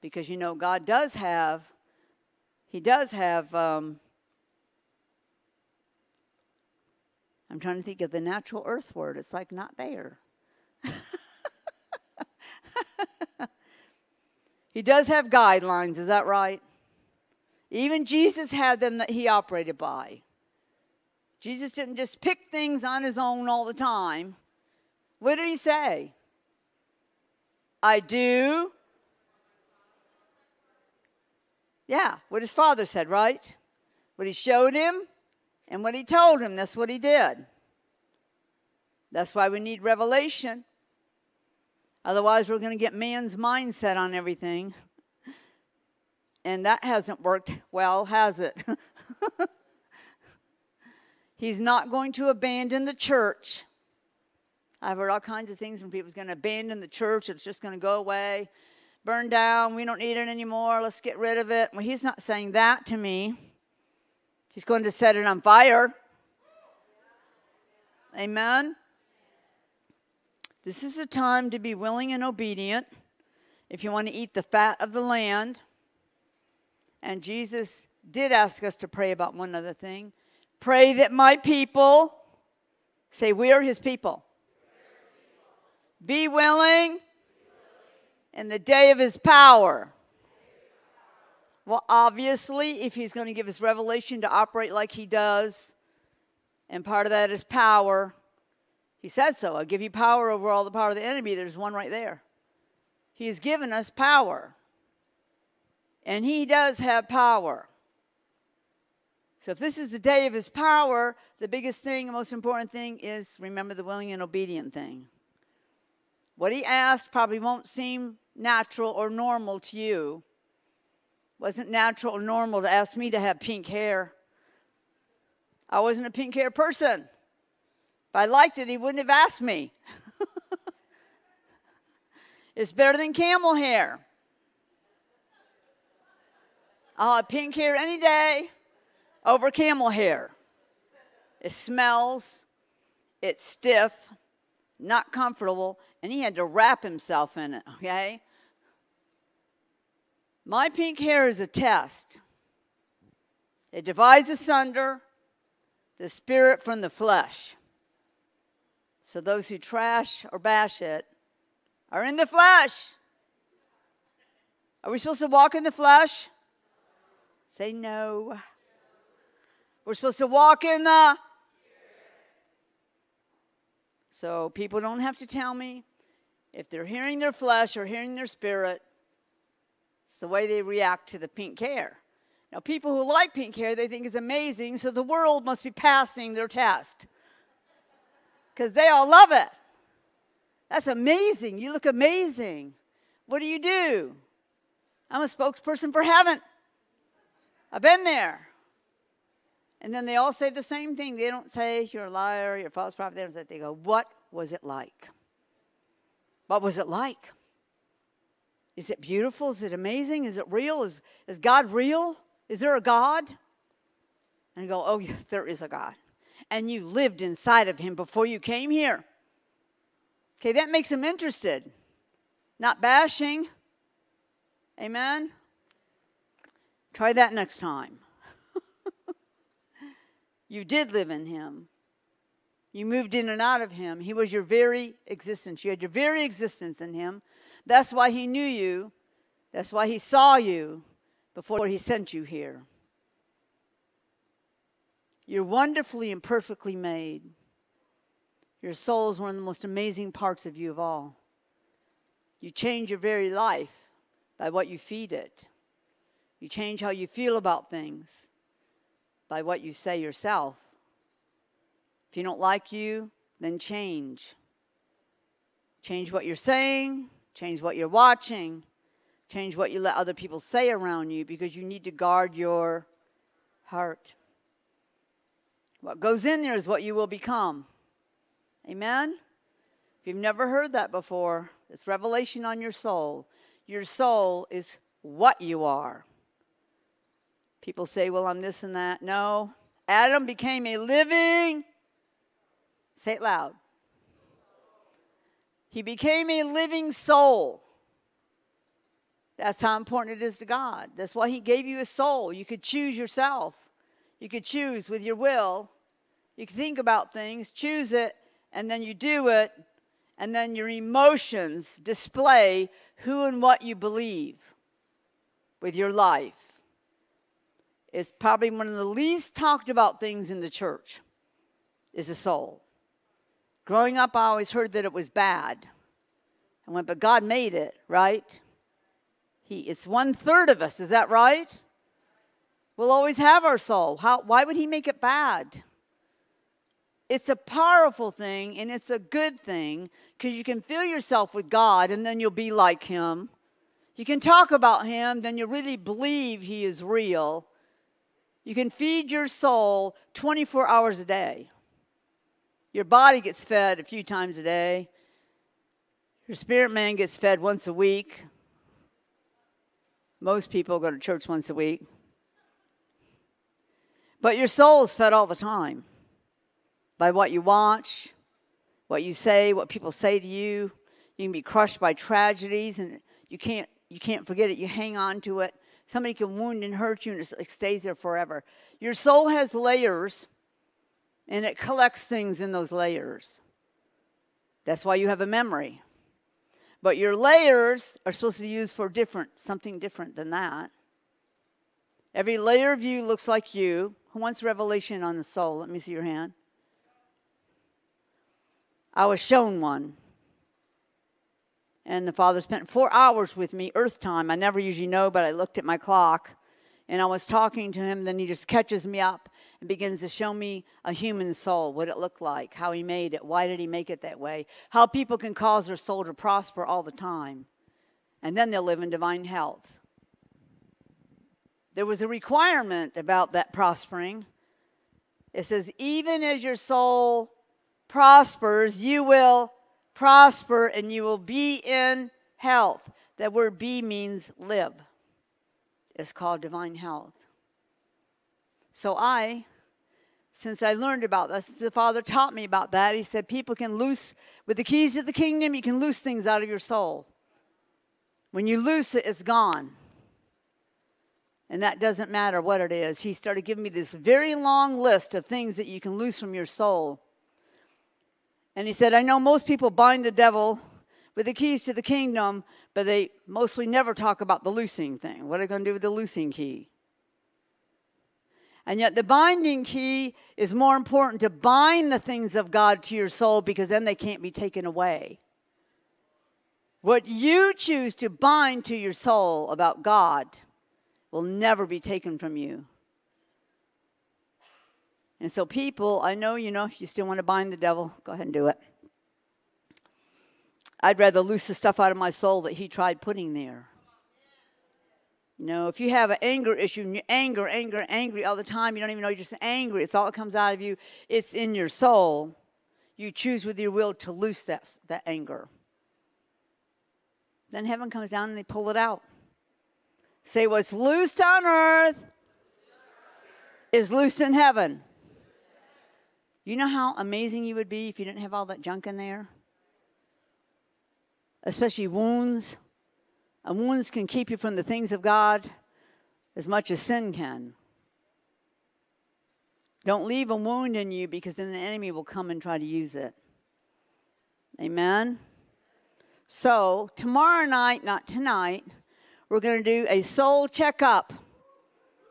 Because you know, God does have, He does have, um, I'm trying to think of the natural earth word. It's like not there. he does have guidelines, is that right? Even Jesus had them that he operated by. Jesus didn't just pick things on his own all the time. What did he say? I do. Yeah, what his father said, right? What he showed him and what he told him, that's what he did. That's why we need revelation. Otherwise, we're going to get man's mindset on everything. And that hasn't worked well, has it? He's not going to abandon the church. I've heard all kinds of things when people's going to abandon the church, it's just going to go away, burn down, we don't need it anymore, let's get rid of it. Well, he's not saying that to me. He's going to set it on fire. Amen. This is a time to be willing and obedient if you want to eat the fat of the land. And Jesus did ask us to pray about one other thing. Pray that my people, say, we are his people. Be willing in the day of his power. Well, obviously, if he's going to give us revelation to operate like he does, and part of that is power, he said so. I'll give you power over all the power of the enemy. There's one right there. He has given us power. And he does have power. So if this is the day of his power, the biggest thing, the most important thing is remember the willing and obedient thing. What he asked probably won't seem natural or normal to you. Wasn't natural or normal to ask me to have pink hair. I wasn't a pink hair person. If I liked it, he wouldn't have asked me. it's better than camel hair. I'll have pink hair any day over camel hair. It smells, it's stiff, not comfortable, and he had to wrap himself in it, okay? My pink hair is a test. It divides asunder the spirit from the flesh. So those who trash or bash it are in the flesh. Are we supposed to walk in the flesh? Say no. We're supposed to walk in the. So people don't have to tell me if they're hearing their flesh or hearing their spirit. It's the way they react to the pink hair. Now, people who like pink hair, they think is amazing, so the world must be passing their test because they all love it. That's amazing. You look amazing. What do you do? I'm a spokesperson for heaven. I've been there. And then they all say the same thing. They don't say you're a liar, you're a false prophet. They don't say. They go, "What was it like? What was it like? Is it beautiful? Is it amazing? Is it real? Is is God real? Is there a God?" And I go, "Oh, yes, there is a God." And you lived inside of Him before you came here. Okay, that makes them interested, not bashing. Amen. Try that next time. You did live in him. You moved in and out of him. He was your very existence. You had your very existence in him. That's why he knew you. That's why he saw you before he sent you here. You're wonderfully and perfectly made. Your soul is one of the most amazing parts of you of all. You change your very life by what you feed it. You change how you feel about things by what you say yourself. If you don't like you, then change. Change what you're saying, change what you're watching, change what you let other people say around you because you need to guard your heart. What goes in there is what you will become. Amen? If you've never heard that before, it's revelation on your soul. Your soul is what you are. People say, well, I'm this and that. No. Adam became a living, say it loud. He became a living soul. That's how important it is to God. That's why He gave you a soul. You could choose yourself. You could choose with your will. You could think about things, choose it, and then you do it, and then your emotions display who and what you believe with your life. It's probably one of the least talked about things in the church is the soul. Growing up, I always heard that it was bad. I went, but God made it, right? He, it's one third of us, is that right? We'll always have our soul. How, why would He make it bad? It's a powerful thing and it's a good thing because you can fill yourself with God and then you'll be like Him. You can talk about Him, then you really believe He is real. You can feed your soul 24 hours a day. Your body gets fed a few times a day. Your spirit man gets fed once a week. Most people go to church once a week. But your soul is fed all the time by what you watch, what you say, what people say to you. You can be crushed by tragedies and you can't you can't forget it. You hang on to it. Somebody can wound and hurt you and it stays there forever. Your soul has layers and it collects things in those layers. That's why you have a memory. But your layers are supposed to be used for different, something different than that. Every layer of you looks like you. Who wants revelation on the soul? Let me see your hand. I was shown one. And the Father spent four hours with me, earth time. I never usually know, but I looked at my clock and I was talking to him. Then he just catches me up and begins to show me a human soul, what it looked like, how he made it, why did he make it that way, how people can cause their soul to prosper all the time, and then they'll live in divine health. There was a requirement about that prospering. It says, even as your soul prospers, you will prosper and you will be in health. That word be means live. It's called divine health. So I, since I learned about this, the Father taught me about that. He said, People can loose, with the keys of the kingdom, you can loose things out of your soul. When you loose it, it's gone. And that doesn't matter what it is. He started giving me this very long list of things that you can loose from your soul. And he said, I know most people bind the devil with the keys to the kingdom, but they mostly never talk about the loosing thing. What are they going to do with the loosing key? And yet, the binding key is more important to bind the things of God to your soul because then they can't be taken away. What you choose to bind to your soul about God will never be taken from you. And so, people, I know you know if you still want to bind the devil, go ahead and do it. I'd rather loose the stuff out of my soul that he tried putting there. You know, if you have an anger issue and you're anger, anger, angry all the time, you don't even know you're just angry. It's all that comes out of you. It's in your soul. You choose with your will to loose that, that anger. Then heaven comes down and they pull it out. Say, what's loosed on earth is loosed in heaven. You know how amazing you would be if you didn't have all that junk in there? Especially wounds. And wounds can keep you from the things of God as much as sin can. Don't leave a wound in you because then the enemy will come and try to use it. Amen? So, tomorrow night, not tonight, we're going to do a soul checkup.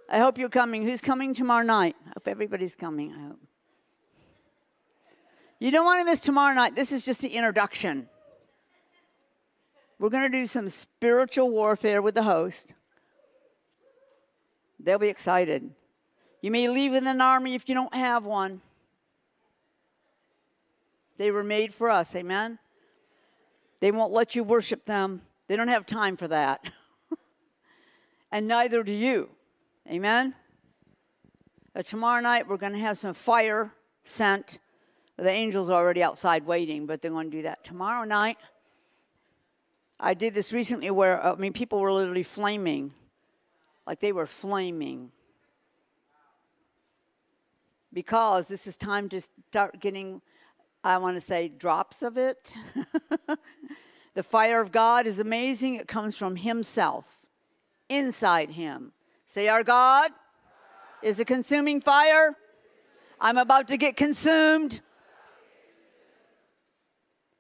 I hope you're coming. Who's coming tomorrow night? I hope everybody's coming. I hope. You don't want to miss tomorrow night. This is just the introduction. We're going to do some spiritual warfare with the host. They'll be excited. You may leave in an army if you don't have one. They were made for us, amen? They won't let you worship them. They don't have time for that. and neither do you, amen? But tomorrow night we're going to have some fire sent. The angels are already outside waiting, but they're going to do that tomorrow night. I did this recently where, uh, I mean, people were literally flaming. Like they were flaming. Because this is time to start getting, I want to say, drops of it. the fire of God is amazing. It comes from Himself, inside Him. Say, Our God is a consuming fire. I'm about to get consumed.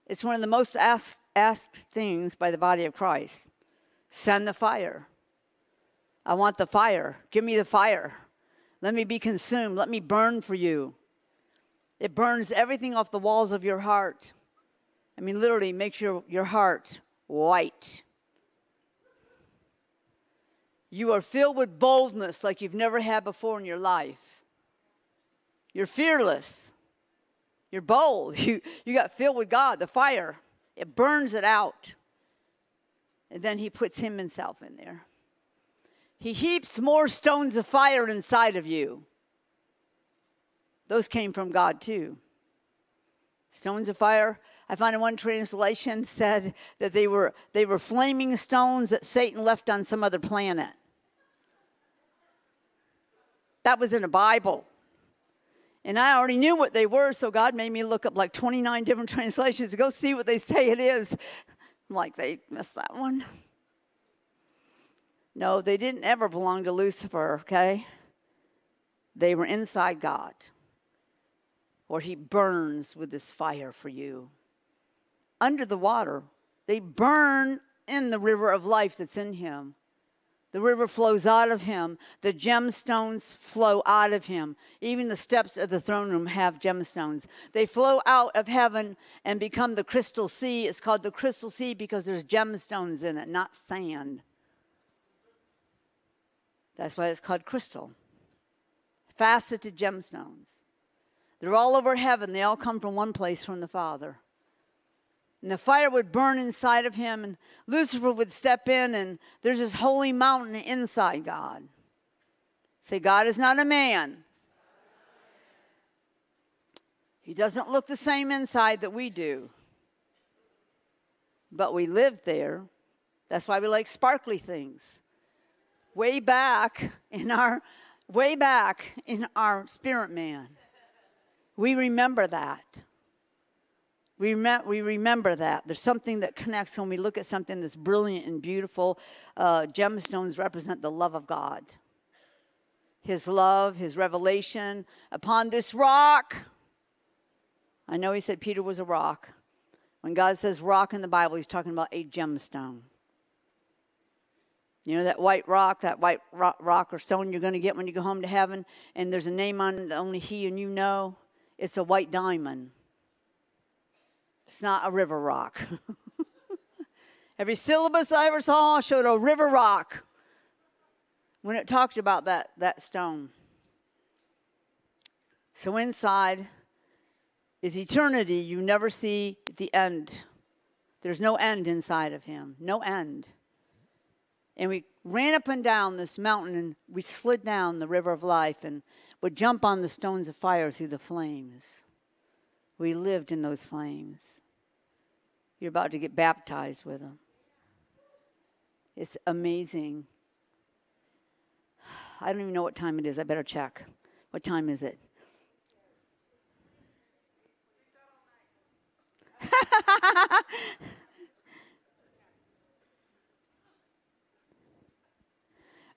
It's one of the most asked, asked things by the body of Christ. Send the fire. I want the fire. Give me the fire. Let me be consumed. Let me burn for you. It burns everything off the walls of your heart. I mean, literally makes your, your heart white. You are filled with boldness like you've never had before in your life. You're fearless. You're bold. You, you got filled with God, the fire. It burns it out. And then he puts him himself in there. He heaps more stones of fire inside of you. Those came from God too. Stones of fire. I find in one translation said that they were they were flaming stones that Satan left on some other planet. That was in the Bible. And I already knew what they were, so God made me look up like 29 different translations to go see what they say it is. I'm like, they missed that one. No, they didn't ever belong to Lucifer, okay? They were inside God, or He burns with this fire for you. Under the water, they burn in the river of life that's in Him. The river flows out of him. The gemstones flow out of him. Even the steps of the throne room have gemstones. They flow out of heaven and become the crystal sea. It's called the crystal sea because there's gemstones in it, not sand. That's why it's called crystal. Faceted gemstones. They're all over heaven. They all come from one place, from the Father. And the fire would burn inside of him, and Lucifer would step in, and there's this holy mountain inside God. Say, God is not a man. He doesn't look the same inside that we do. But we lived there. That's why we like sparkly things. Way back in our way back in our spirit man. We remember that. We, rem- we remember that. There's something that connects when we look at something that's brilliant and beautiful. Uh, gemstones represent the love of God, His love, His revelation. Upon this rock, I know He said Peter was a rock. When God says rock in the Bible, He's talking about a gemstone. You know that white rock, that white rock, rock or stone you're going to get when you go home to heaven, and there's a name on it that only He and you know? It's a white diamond. It's not a river rock. Every syllabus I ever saw showed a river rock when it talked about that, that stone. So inside is eternity. You never see the end. There's no end inside of him, no end. And we ran up and down this mountain and we slid down the river of life and would jump on the stones of fire through the flames. We lived in those flames. You're about to get baptized with them. It's amazing. I don't even know what time it is. I better check. What time is it?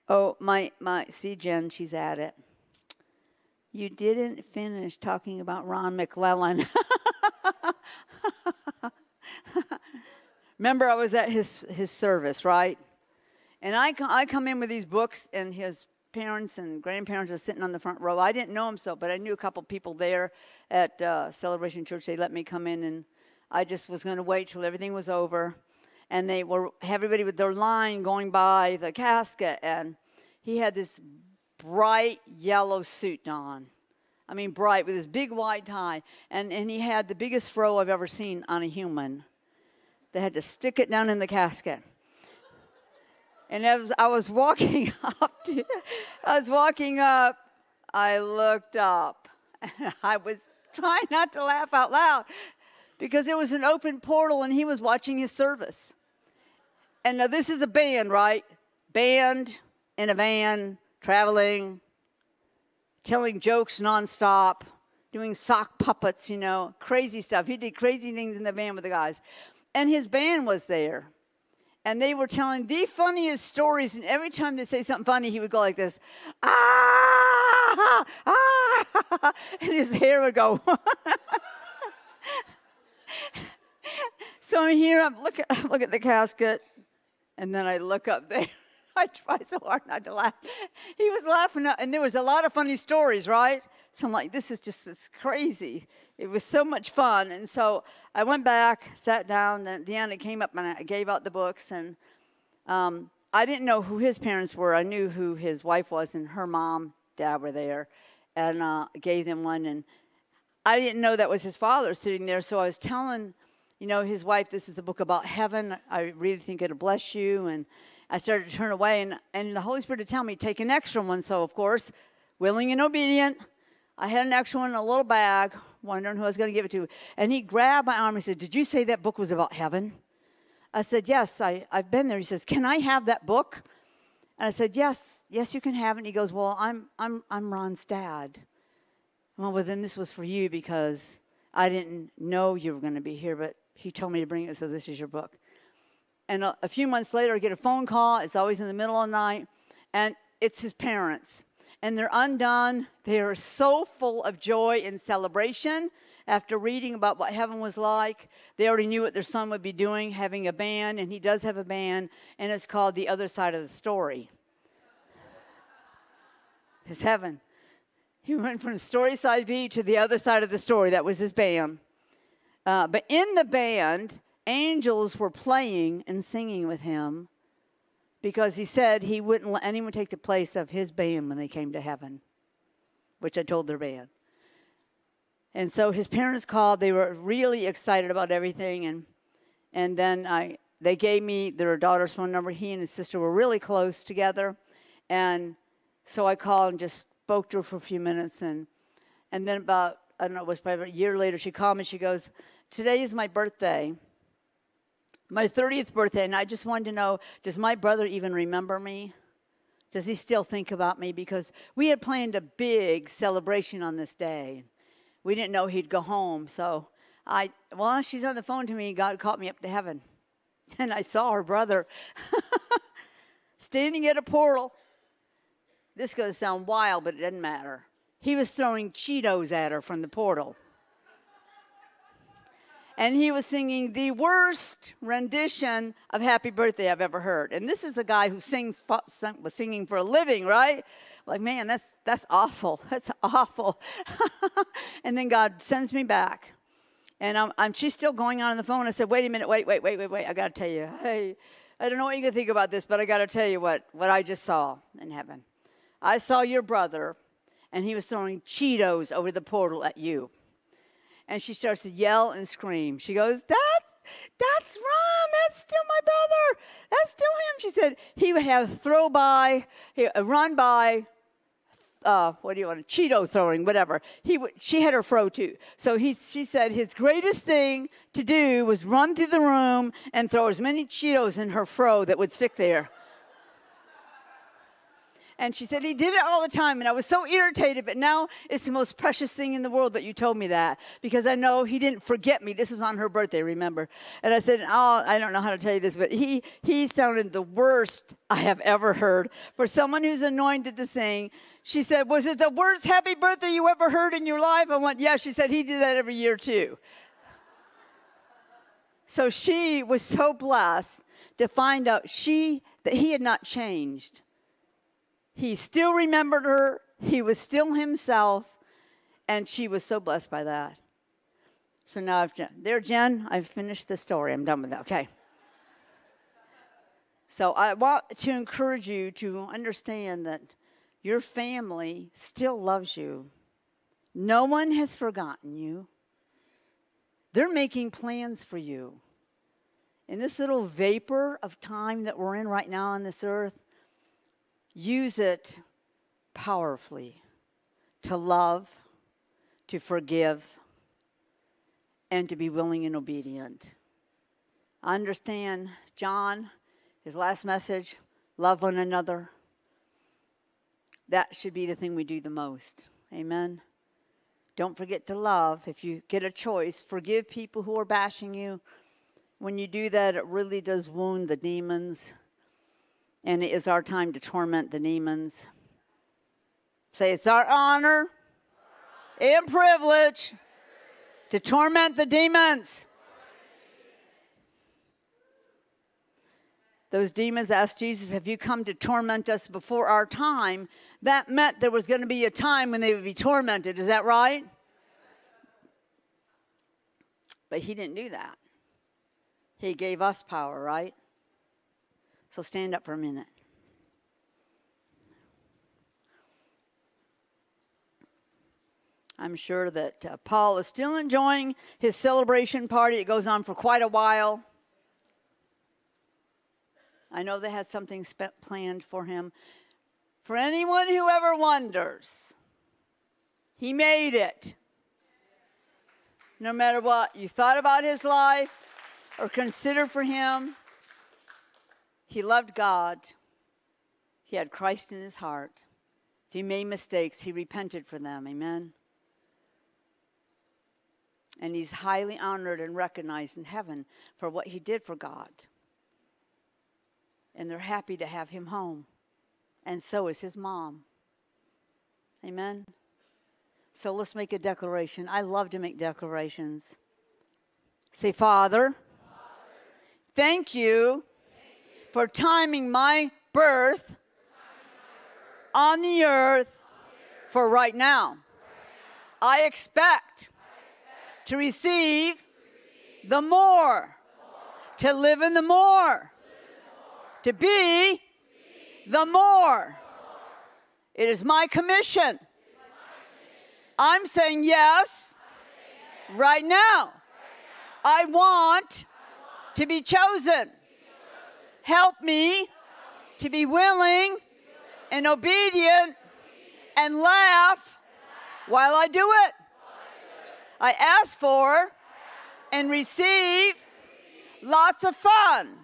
oh, my my see Jen, she's at it. You didn't finish talking about Ron McClellan. Remember, I was at his, his service, right? And I, I come in with these books, and his parents and grandparents are sitting on the front row. I didn't know him so, but I knew a couple people there at uh, Celebration Church. They let me come in, and I just was going to wait till everything was over. And they were everybody with their line going by the casket, and he had this bright yellow suit on. I mean, bright with his big white tie. And, and he had the biggest fro I've ever seen on a human. They had to stick it down in the casket. And as I was walking up to, I was walking up, I looked up. And I was trying not to laugh out loud because there was an open portal and he was watching his service. And now this is a band, right? Band in a van, traveling, telling jokes nonstop, doing sock puppets, you know, crazy stuff. He did crazy things in the van with the guys. And his band was there. And they were telling the funniest stories. And every time they say something funny, he would go like this, ah, ah, and his hair would go. so I'm here, I'm look at, look at the casket, and then I look up there. I tried so hard not to laugh. He was laughing, and there was a lot of funny stories, right? So I'm like, this is just this crazy. It was so much fun. And so I went back, sat down, and Deanna came up and I gave out the books. And um, I didn't know who his parents were. I knew who his wife was, and her mom, dad were there, and uh, gave them one. And I didn't know that was his father sitting there. So I was telling, you know, his wife, this is a book about heaven. I really think it'll bless you. And I started to turn away, and, and the Holy Spirit would tell me, take an extra one. So, of course, willing and obedient, I had an extra one in a little bag, wondering who I was going to give it to. And he grabbed my arm and said, Did you say that book was about heaven? I said, Yes, I, I've been there. He says, Can I have that book? And I said, Yes, yes, you can have it. And he goes, Well, I'm, I'm, I'm Ron's dad. Well, well, then this was for you because I didn't know you were going to be here, but he told me to bring it, so this is your book. And a, a few months later, I get a phone call. It's always in the middle of the night, and it's his parents. And they're undone. They are so full of joy and celebration after reading about what heaven was like. They already knew what their son would be doing, having a band, and he does have a band, and it's called The Other Side of the Story. It's heaven. He went from Storyside B to the other side of the story. That was his band. Uh, but in the band, angels were playing and singing with him because he said he wouldn't let anyone take the place of his band when they came to heaven, which I told their band. And so his parents called. They were really excited about everything. And, and then I, they gave me their daughter's phone number. He and his sister were really close together. And so I called and just spoke to her for a few minutes. And, and then about, I don't know, it was probably a year later, she called me. She goes, Today is my birthday my 30th birthday, and I just wanted to know does my brother even remember me? Does he still think about me? Because we had planned a big celebration on this day. We didn't know he'd go home. So I, well, she's on the phone to me. God caught me up to heaven. And I saw her brother standing at a portal. This is going to sound wild, but it doesn't matter. He was throwing Cheetos at her from the portal and he was singing the worst rendition of Happy Birthday I've ever heard. And this is a guy who sings was singing for a living, right? Like, man, that's that's awful. That's awful. and then God sends me back. And I'm, I'm, she's still going on on the phone. I said, wait a minute, wait, wait, wait, wait, wait. I got to tell you. Hey, I don't know what going to think about this, but I got to tell you what, what I just saw in heaven. I saw your brother, and he was throwing Cheetos over the portal at you and she starts to yell and scream. She goes, That's that's Ron. That's still my brother. That's still him. She said he would have throw by, run by, uh, what do you want? Cheeto throwing, whatever. He she had her fro too. So he, she said his greatest thing to do was run through the room and throw as many Cheetos in her fro that would stick there. And she said, He did it all the time. And I was so irritated, but now it's the most precious thing in the world that you told me that because I know He didn't forget me. This was on her birthday, remember? And I said, Oh, I don't know how to tell you this, but He, he sounded the worst I have ever heard. For someone who's anointed to sing, she said, Was it the worst happy birthday you ever heard in your life? I went, Yeah. She said, He did that every year too. So she was so blessed to find out she that he had not changed. He still remembered her, he was still himself, and she was so blessed by that. So now I've there, Jen, I've finished the story. I'm done with that. Okay. So I want to encourage you to understand that your family still loves you. No one has forgotten you. They're making plans for you. In this little vapor of time that we're in right now on this earth, use it powerfully to love, to forgive, and to be willing and obedient. I understand John, his last message love one another. That should be the thing we do the most. Amen. Don't forget to love. If you get a choice, forgive people who are bashing you. When you do that, it really does wound the demons. And it is our time to torment the demons. Say, it's our honor and privilege to torment the demons. Those demons asked Jesus, Have you come to torment us before our time? That meant there was going to be a time when they would be tormented. Is that right? But he didn't do that. He gave us power, right? So stand up for a minute. I'm sure that uh, Paul is still enjoying his celebration party. It goes on for quite a while. I know they had something spe- planned for him. For anyone who ever wonders, he made it. No matter what you thought about his life or considered for him, he loved God. He had Christ in his heart. If he made mistakes, he repented for them. Amen. And he's highly honored and recognized in heaven for what he did for God and they're happy to have him home. And so is his mom. Amen. So let's make a declaration. I love to make declarations. Say, Father, thank, you for timing my birth, on the earth, for right now. I expect, to receive, the more, to live in the more to be the more. It is my commission. I'm saying yes right now. I want to be chosen. Help me to be willing and obedient and laugh while I do it. I ask for and receive lots of fun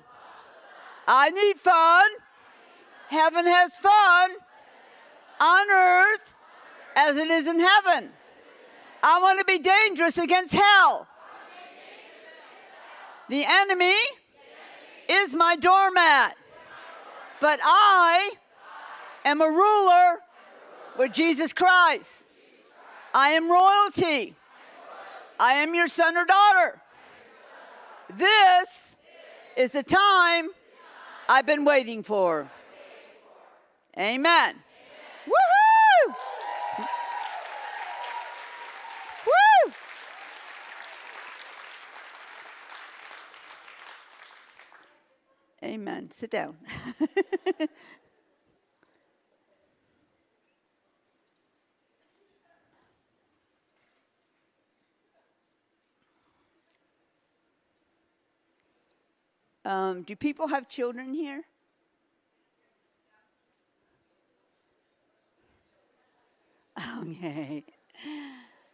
I need fun. Heaven has fun on earth as it is in heaven. I want to be dangerous against hell. The enemy is my doormat. But I am a ruler with Jesus Christ. I am royalty. I am your son or daughter. This is the time I've been waiting for. Amen. Amen. Woohoo! Woo! Amen. Sit down. Um, do people have children here? Okay.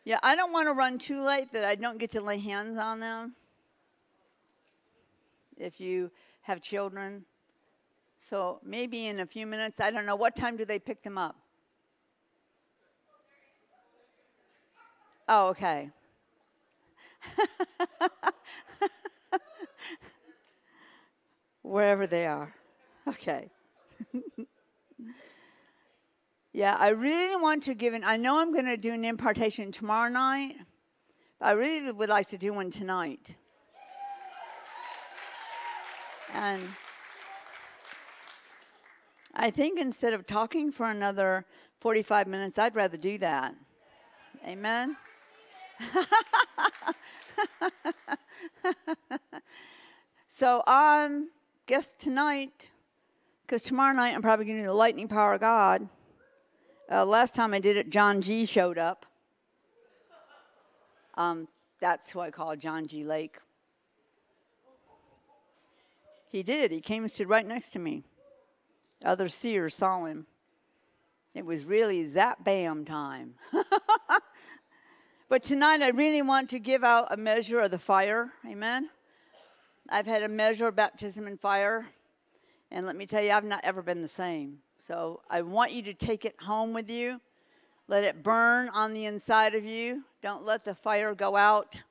Yeah, I don't want to run too late that I don't get to lay hands on them. If you have children. So maybe in a few minutes, I don't know. What time do they pick them up? Oh, okay. wherever they are. Okay. yeah, I really want to give an, I know I'm going to do an impartation tomorrow night, but I really would like to do one tonight. And I think instead of talking for another 45 minutes, I'd rather do that. Amen? so I'm guess tonight, because tomorrow night I'm probably going to do the lightning power of God. Uh, last time I did it, John G showed up. Um, that's who I call John G. Lake. He did. He came and stood right next to me. Other seers saw him. It was really zap bam time. but tonight I really want to give out a measure of the fire. Amen. I've had a measure of baptism in fire. And let me tell you, I've not ever been the same. So I want you to take it home with you. Let it burn on the inside of you. Don't let the fire go out.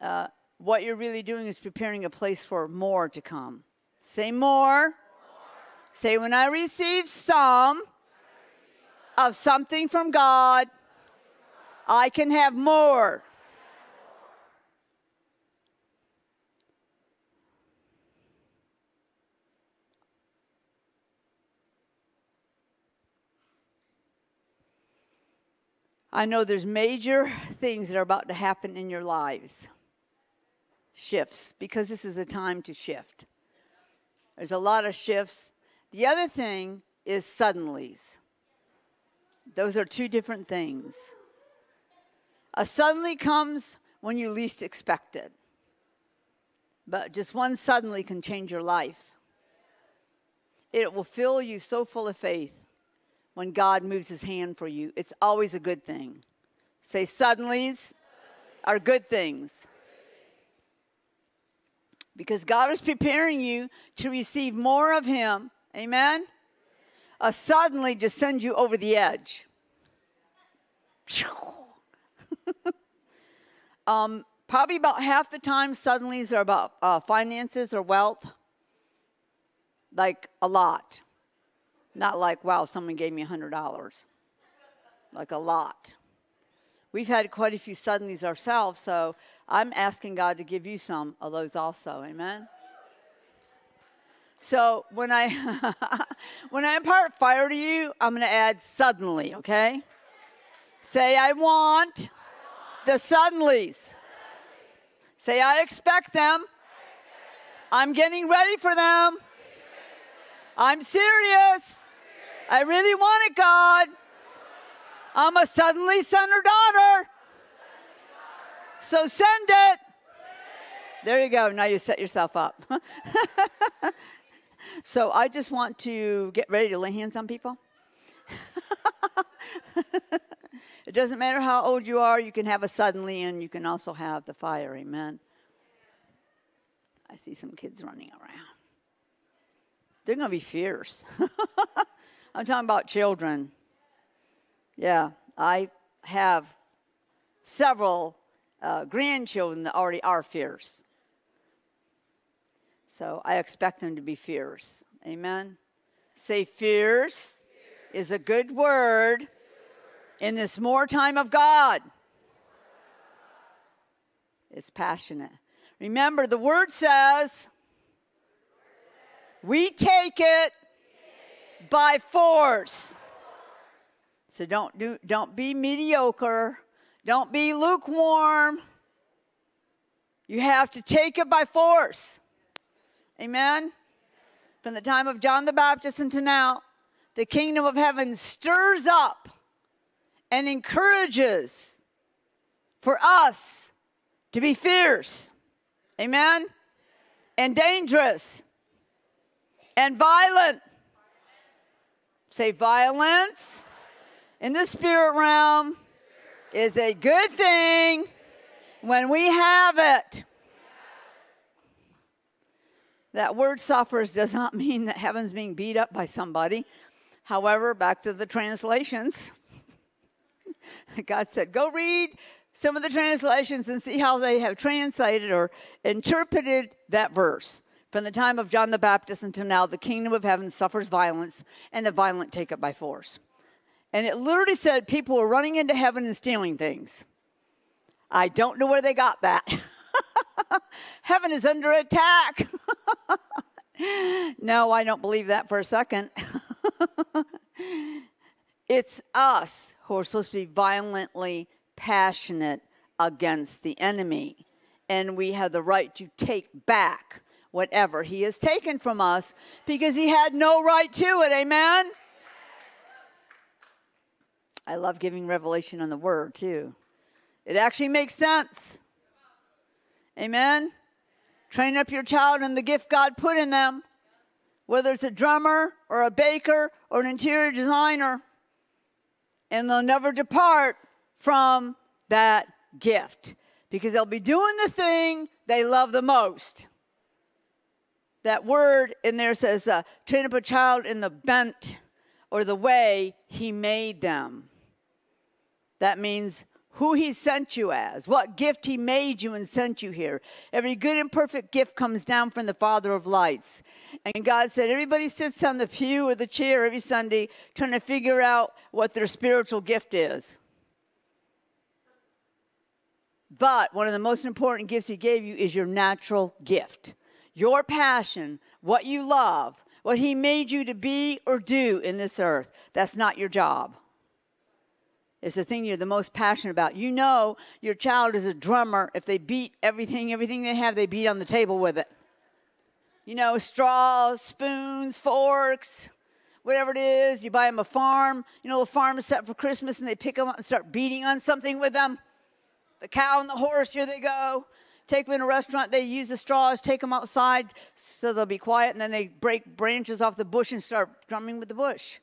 Uh, what you're really doing is preparing a place for more to come. Say more. more. Say, when I receive some of something from God, I can have more. I know there's major things that are about to happen in your lives. Shifts, because this is a time to shift. There's a lot of shifts. The other thing is suddenlies. Those are two different things. A suddenly comes when you least expect it. But just one suddenly can change your life. It will fill you so full of faith when God moves his hand for you. It's always a good thing. Say, suddenlies are good things. Because God is preparing you to receive more of him. Amen? A suddenly just send you over the edge. um, probably about half the time, suddenlies are about uh, finances or wealth. Like a lot. Not like, wow, someone gave me $100. Like a lot. We've had quite a few suddenlies ourselves, so I'm asking God to give you some of those also. Amen. So when I when I impart fire to you, I'm going to add suddenly, okay? Say I want the suddenlies. Say I expect them. I'm getting ready for them. I'm serious. I really want it, God. I'm a suddenly son or daughter. So send it. There you go. Now you set yourself up. so I just want to get ready to lay hands on people. it doesn't matter how old you are, you can have a suddenly and you can also have the fire. Amen. I see some kids running around. They're going to be fierce. I'm talking about children. Yeah, I have several uh, grandchildren that already are fierce. So I expect them to be fierce. Amen. Say, fierce is a good word in this more time of God. It's passionate. Remember, the word says, we take it by force. So don't do don't be mediocre. Don't be lukewarm. You have to take it by force. Amen. From the time of John the Baptist until now, the kingdom of heaven stirs up and encourages for us to be fierce. Amen. And dangerous and violent. Say violence in the spirit realm is a good thing when we have it. That word suffers does not mean that heaven's being beat up by somebody. However, back to the translations. God said, go read some of the translations and see how they have translated or interpreted that verse. From the time of John the Baptist until now, the kingdom of heaven suffers violence, and the violent take it by force. And it literally said people were running into heaven and stealing things. I don't know where they got that. heaven is under attack. no, I don't believe that for a second. it's us who are supposed to be violently passionate against the enemy. And we have the right to take back whatever he has taken from us because he had no right to it. Amen? I love giving revelation on the word too. It actually makes sense. Amen. Train up your child in the gift God put in them, whether it's a drummer or a baker or an interior designer, and they'll never depart from that gift because they'll be doing the thing they love the most. That word in there says, uh, train up a child in the bent or the way he made them. That means who he sent you as, what gift he made you and sent you here. Every good and perfect gift comes down from the Father of lights. And God said, everybody sits on the pew or the chair every Sunday trying to figure out what their spiritual gift is. But one of the most important gifts he gave you is your natural gift, your passion, what you love, what he made you to be or do in this earth. That's not your job. It's the thing you're the most passionate about. You know your child is a drummer if they beat everything, everything they have, they beat on the table with it. You know, straws, spoons, forks, whatever it is. You buy them a farm, you know, the farm is set for Christmas and they pick them up and start beating on something with them. The cow and the horse, here they go. Take them in a restaurant, they use the straws, take them outside so they'll be quiet, and then they break branches off the bush and start drumming with the bush.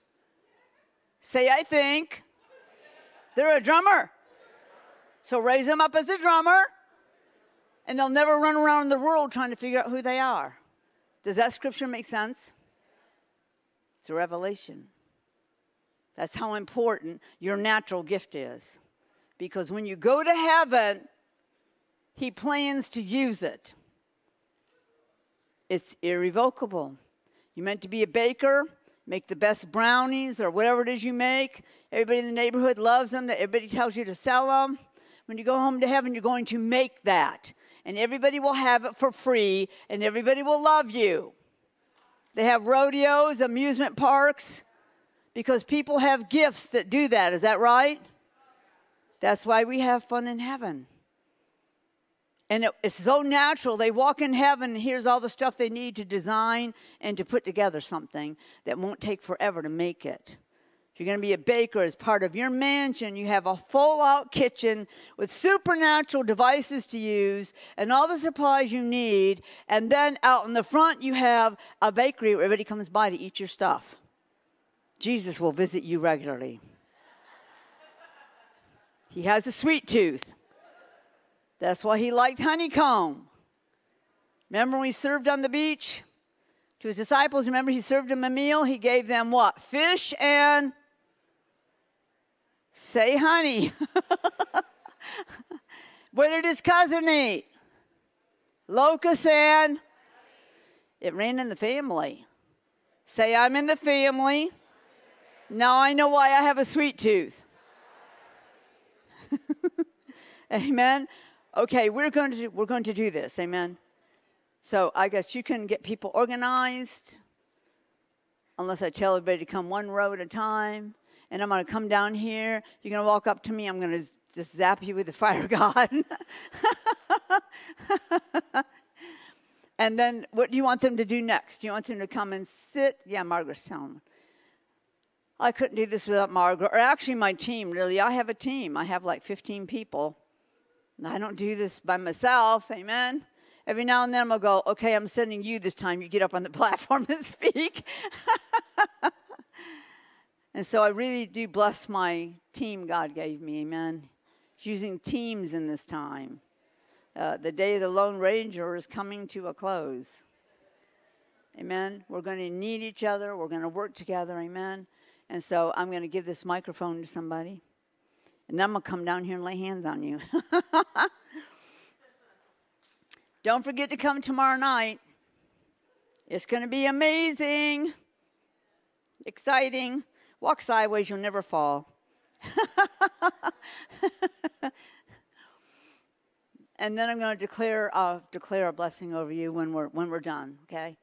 Say, I think. They're a drummer. So raise them up as a drummer, and they'll never run around the world trying to figure out who they are. Does that scripture make sense? It's a revelation. That's how important your natural gift is. Because when you go to heaven, He plans to use it. It's irrevocable. You meant to be a baker, make the best brownies or whatever it is you make. Everybody in the neighborhood loves them, everybody tells you to sell them. When you go home to heaven, you're going to make that. And everybody will have it for free, and everybody will love you. They have rodeos, amusement parks, because people have gifts that do that. Is that right? That's why we have fun in heaven. And it, it's so natural. They walk in heaven, and here's all the stuff they need to design and to put together something that won't take forever to make it. If you're going to be a baker as part of your mansion, you have a full out kitchen with supernatural devices to use and all the supplies you need. And then out in the front, you have a bakery where everybody comes by to eat your stuff. Jesus will visit you regularly. He has a sweet tooth. That's why he liked honeycomb. Remember when he served on the beach to his disciples? Remember he served them a meal? He gave them what? Fish and say honey. what did his cousin eat? Locust and it ran in the family. Say, I'm in the family. Now I know why I have a sweet tooth. Amen. Okay, we're going to do, we're going to do this. Amen. So I guess you can get people organized, unless I tell everybody to come one row at a time. And I'm going to come down here. You're going to walk up to me. I'm going to just zap you with the fire God. and then what do you want them to do next? Do you want them to come and sit? Yeah, Margaret's telling me. I couldn't do this without Margaret, or actually my team, really. I have a team. I have like 15 people. I don't do this by myself, amen. Every now and then I'm gonna go, okay, I'm sending you this time. You get up on the platform and speak. and so I really do bless my team God gave me, amen. using teams in this time. Uh, the day of the Lone Ranger is coming to a close. Amen. We're going to need each other. We're going to work together. Amen. And so I'm going to give this microphone to somebody. And then I'm going to come down here and lay hands on you. Don't forget to come tomorrow night. It's going to be amazing, exciting. Walk sideways, you'll never fall. and then I'm going to declare, uh, declare a blessing over you when we're, when we're done, okay?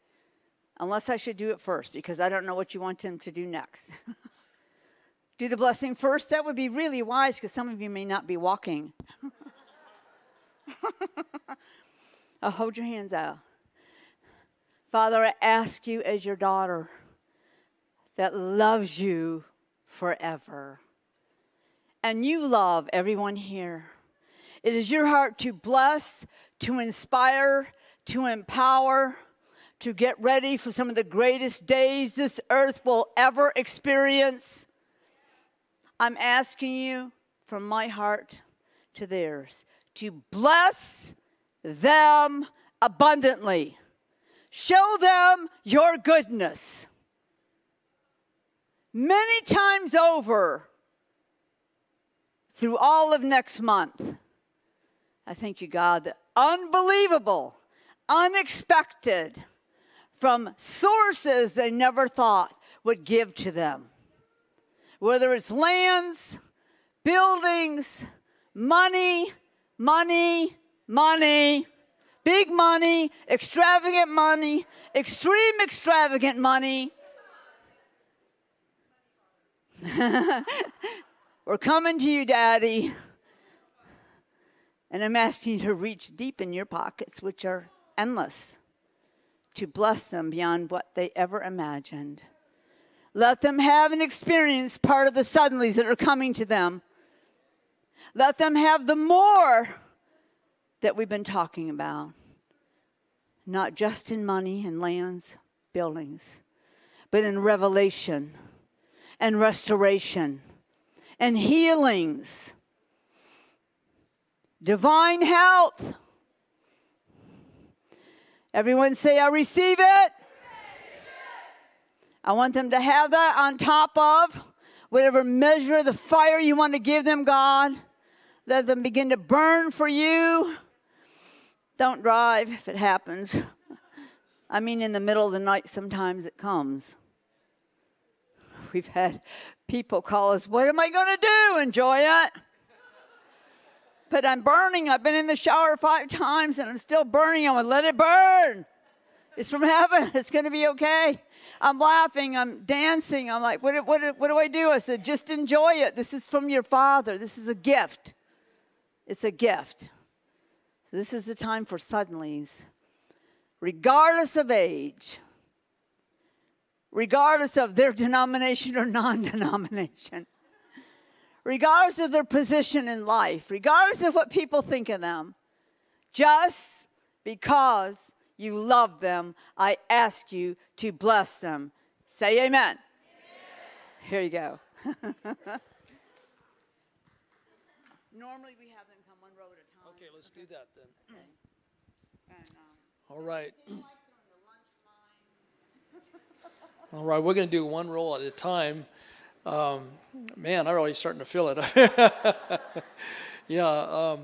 Unless I should do it first, because I don't know what you want him to do next. do the blessing first. That would be really wise, because some of you may not be walking. oh, hold your hands out. Father, I ask you as your daughter that loves you forever. and you love everyone here. It is your heart to bless, to inspire, to empower, to get ready for some of the greatest days this earth will ever experience. I'm asking you from my heart to theirs to bless them abundantly. Show them your goodness. Many times over through all of next month. I thank you, God, that unbelievable, unexpected, from sources they never thought would give to them. Whether it's lands, buildings, money, money, money, big money, extravagant money, extreme extravagant money. We're coming to you, Daddy. And I'm asking you to reach deep in your pockets, which are endless, to bless them beyond what they ever imagined. Let them have an experience part of the suddenlies that are coming to them. Let them have the more that we've been talking about, not just in money and lands, buildings, but in revelation and restoration and healings, divine health. Everyone say, I receive it. I want them to have that on top of whatever measure of the fire you want to give them, God. Let them begin to burn for you. Don't drive if it happens. I mean, in the middle of the night, sometimes it comes. We've had people call us, What am I going to do? Enjoy it. But I'm burning. I've been in the shower five times and I'm still burning. I'm going to let it burn. It's from heaven. It's going to be okay. I'm laughing. I'm dancing. I'm like, what, what, what do I do? I said, just enjoy it. This is from your Father. This is a gift. It's a gift. So this is the time for suddenlies. Regardless of age, regardless of their denomination or non denomination, regardless of their position in life, regardless of what people think of them, just because you love them, I ask you to bless them. Say amen. amen. Here you go. Normally we have them come one row at a time. Okay, let's do that then. And, um, All right. All right, we're going to do one roll at a time. Um, man, I'm already starting to feel it. yeah, um,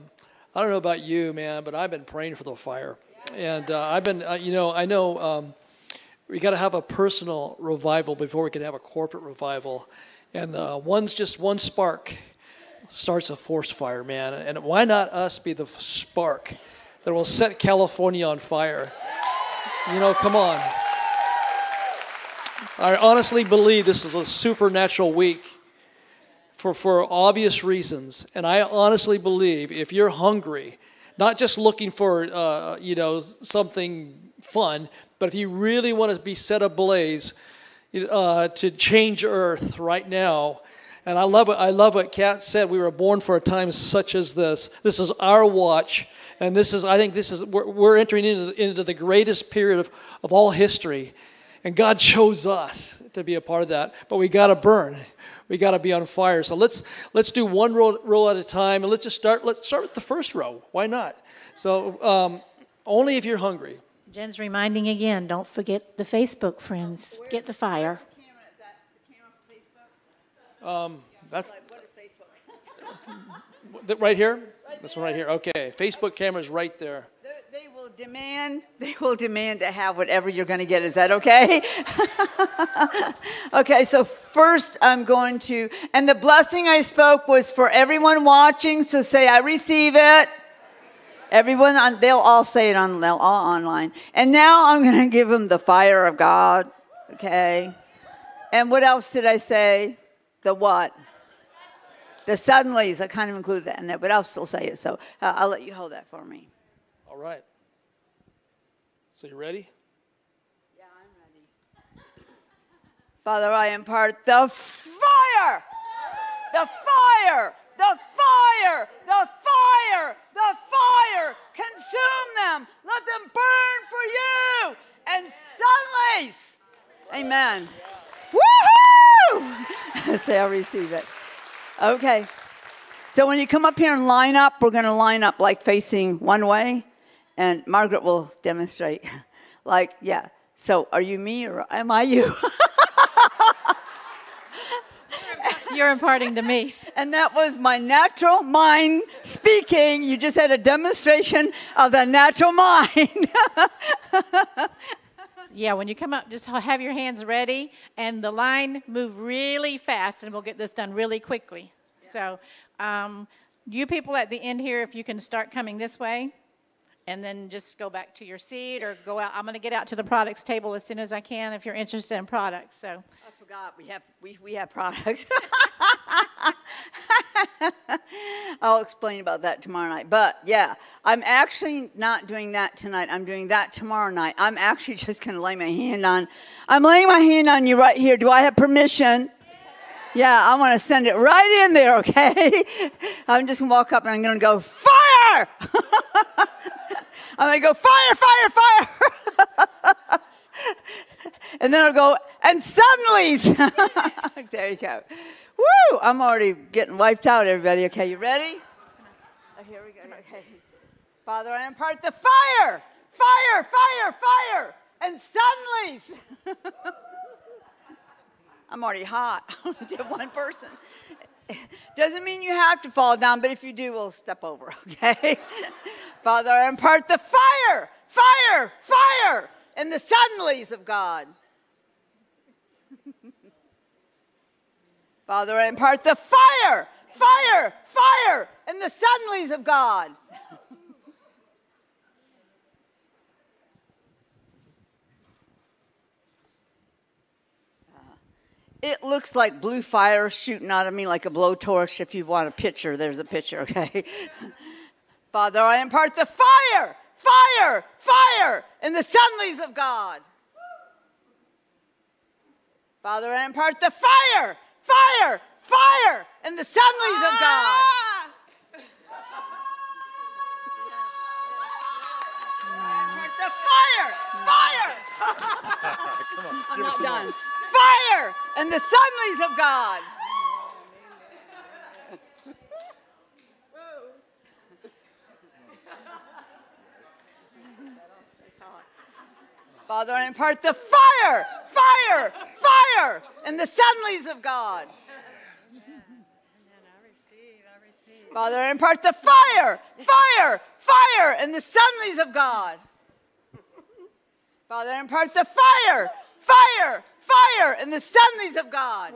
I don't know about you, man, but I've been praying for the fire. And uh, I've been, uh, you know, I know um, we got to have a personal revival before we can have a corporate revival. And uh, one's just one spark starts a forest fire, man. And why not us be the spark that will set California on fire? You know, come on. I honestly believe this is a supernatural week for, for obvious reasons. And I honestly believe if you're hungry, not just looking for, uh, you know, something fun, but if you really want to be set ablaze uh, to change Earth right now, and I love what I love what Kat said. We were born for a time such as this. This is our watch, and this is I think this is we're, we're entering into, into the greatest period of, of all history. And God chose us to be a part of that. But we got to burn. We got to be on fire. So let's let's do one row, row at a time, and let's just start. Let's start with the first row. Why not? So um, only if you're hungry. Jen's reminding again. Don't forget the Facebook friends. Get the fire. Um, that's right here. This one right here. Okay, Facebook camera's right there. They will demand. They will demand to have whatever you're going to get. Is that okay? okay. So first, I'm going to, and the blessing I spoke was for everyone watching. So say, I receive it. Everyone, on, they'll all say it on, they'll all online. And now I'm going to give them the fire of God. Okay. And what else did I say? The what? The suddenlies. I kind of include that in there, but I'll still say it. So uh, I'll let you hold that for me. Right. So you ready? Yeah, I'm ready. Father, I impart the fire, the fire, the fire, the fire, the fire. Consume them. Let them burn for you. And suddenly, amen. Woohoo! Say, I receive it. Okay. So when you come up here and line up, we're going to line up like facing one way, and Margaret will demonstrate. Like, yeah. So are you me or am I you? You're imparting to me. and that was my natural mind speaking. You just had a demonstration of the natural mind. Yeah, when you come up, just have your hands ready and the line move really fast, and we'll get this done really quickly. So, um, you people at the end here, if you can start coming this way, and then just go back to your seat or go out. I'm going to get out to the products table as soon as I can if you're interested in products. So, I forgot we have we, we have products. I'll explain about that tomorrow night. But yeah, I'm actually not doing that tonight. I'm doing that tomorrow night. I'm actually just going to lay my hand on. I'm laying my hand on you right here. Do I have permission? Yeah, I want to send it right in there, okay? I'm just going to walk up and I'm going to go, fire! I'm to go, fire, fire, fire! and then I'll go, and suddenly, there you go. Woo! I'm already getting wiped out, everybody. Okay, you ready? Oh, here we go. Okay. Father, I impart the fire, fire, fire, fire, and suddenly. I'm already hot one person. Doesn't mean you have to fall down, but if you do, we'll step over, okay? Father, impart the fire, fire, fire, and the suddenlies of God. Father, impart the fire, fire, fire, and the suddenlies of God. It looks like blue fire shooting out of me like a blowtorch. If you want a picture, there's a picture, okay? Father, I impart the fire, fire, fire, in the suddenlies of God. Father, I impart the fire, fire, fire, in the suddenlies of God. Ah! I impart the fire, fire. I'm not done. Fire and the suddenlies of God. Father, I impart the fire, fire, fire, and the suddenlies of God. Father, I impart the fire, fire, fire, and the suddenlies of God. Father, I impart the fire, fire, fire, and the suddenlies of God.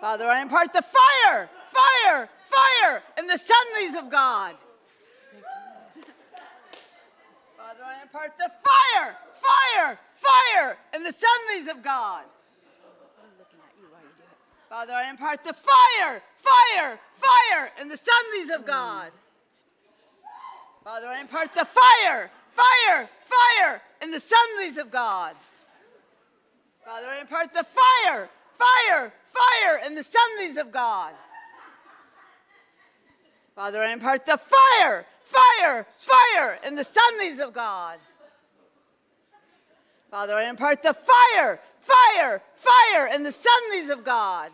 Father, I impart the fire, fire, fire, and the suddenlies of God. Father, I impart the fire, fire, fire, and the suddenlies of God. Father, I impart the fire, fire, fire, and the suddenlies of God. Father, I impart the fire, fire, fire, and the suddenlies of God. Father, I impart the fire, fire, fire, and the suddenlies of God. Father, I impart the fire, fire, fire, and the suddenlies of God. Father, I impart the fire, fire, fire, and the suddenlies of God.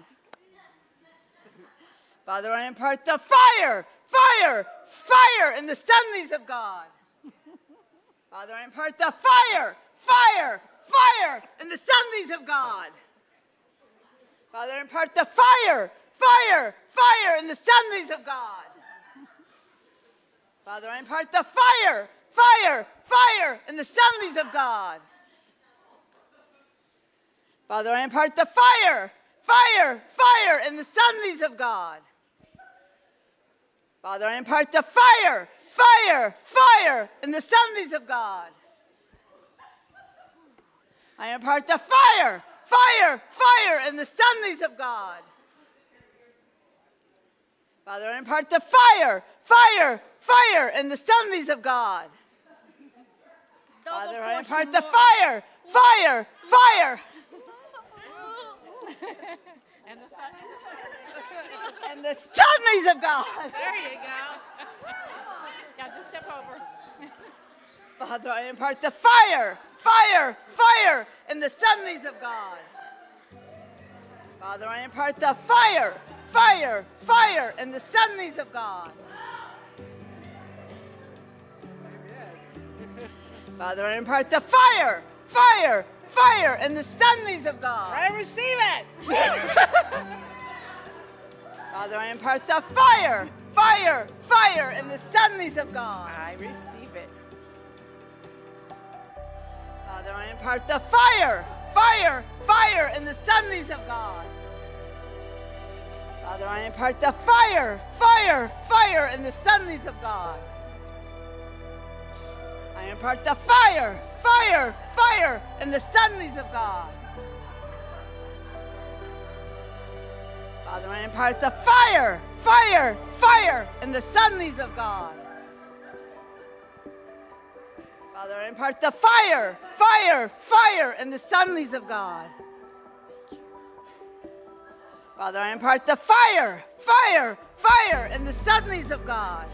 Father, I impart the fire, fire, fire, and the suddenlies of God. Father, I impart the fire, fire, fire, and the suddenlies of God. Father, impart the fire, fire, fire, and the suddenlies of God. Father, I impart the fire, fire, fire, and the suddenlies of God. Father, I impart the fire, fire, fire, and the suddenlies of God. Father, I impart the fire, fire, fire, and the suddenlies of God. I impart the fire, fire, fire, and the suddenlies of God. Father, I impart the fire, fire, fire, and the suddenlies of God. Father, I impart the fire, fire, fire. And the sun, and the sun. and the suddenlies of God. There you go. Now just step over. Father, I impart the fire, fire, fire, in the suddenlies of God. Father, I impart the fire, fire, fire, in the suddenlies of God. Father, I impart the fire, fire, fire, in the suddenlies of God. I receive it. Father, I impart the fire, fire, fire, and the suddenlies of God. I receive it. Father, I impart the fire, fire, fire, and the suddenlies of God. Father, I impart the fire, fire, fire, and the suddenlies of God. I impart the fire, fire, fire, and the suddenlies of God. Father, I impart the fire, fire, fire, and the suddenlies of God. Father, impart the fire, fire, fire, and the suddenlies of God. Father, I impart the fire, fire, fire, and the suddenlies of God.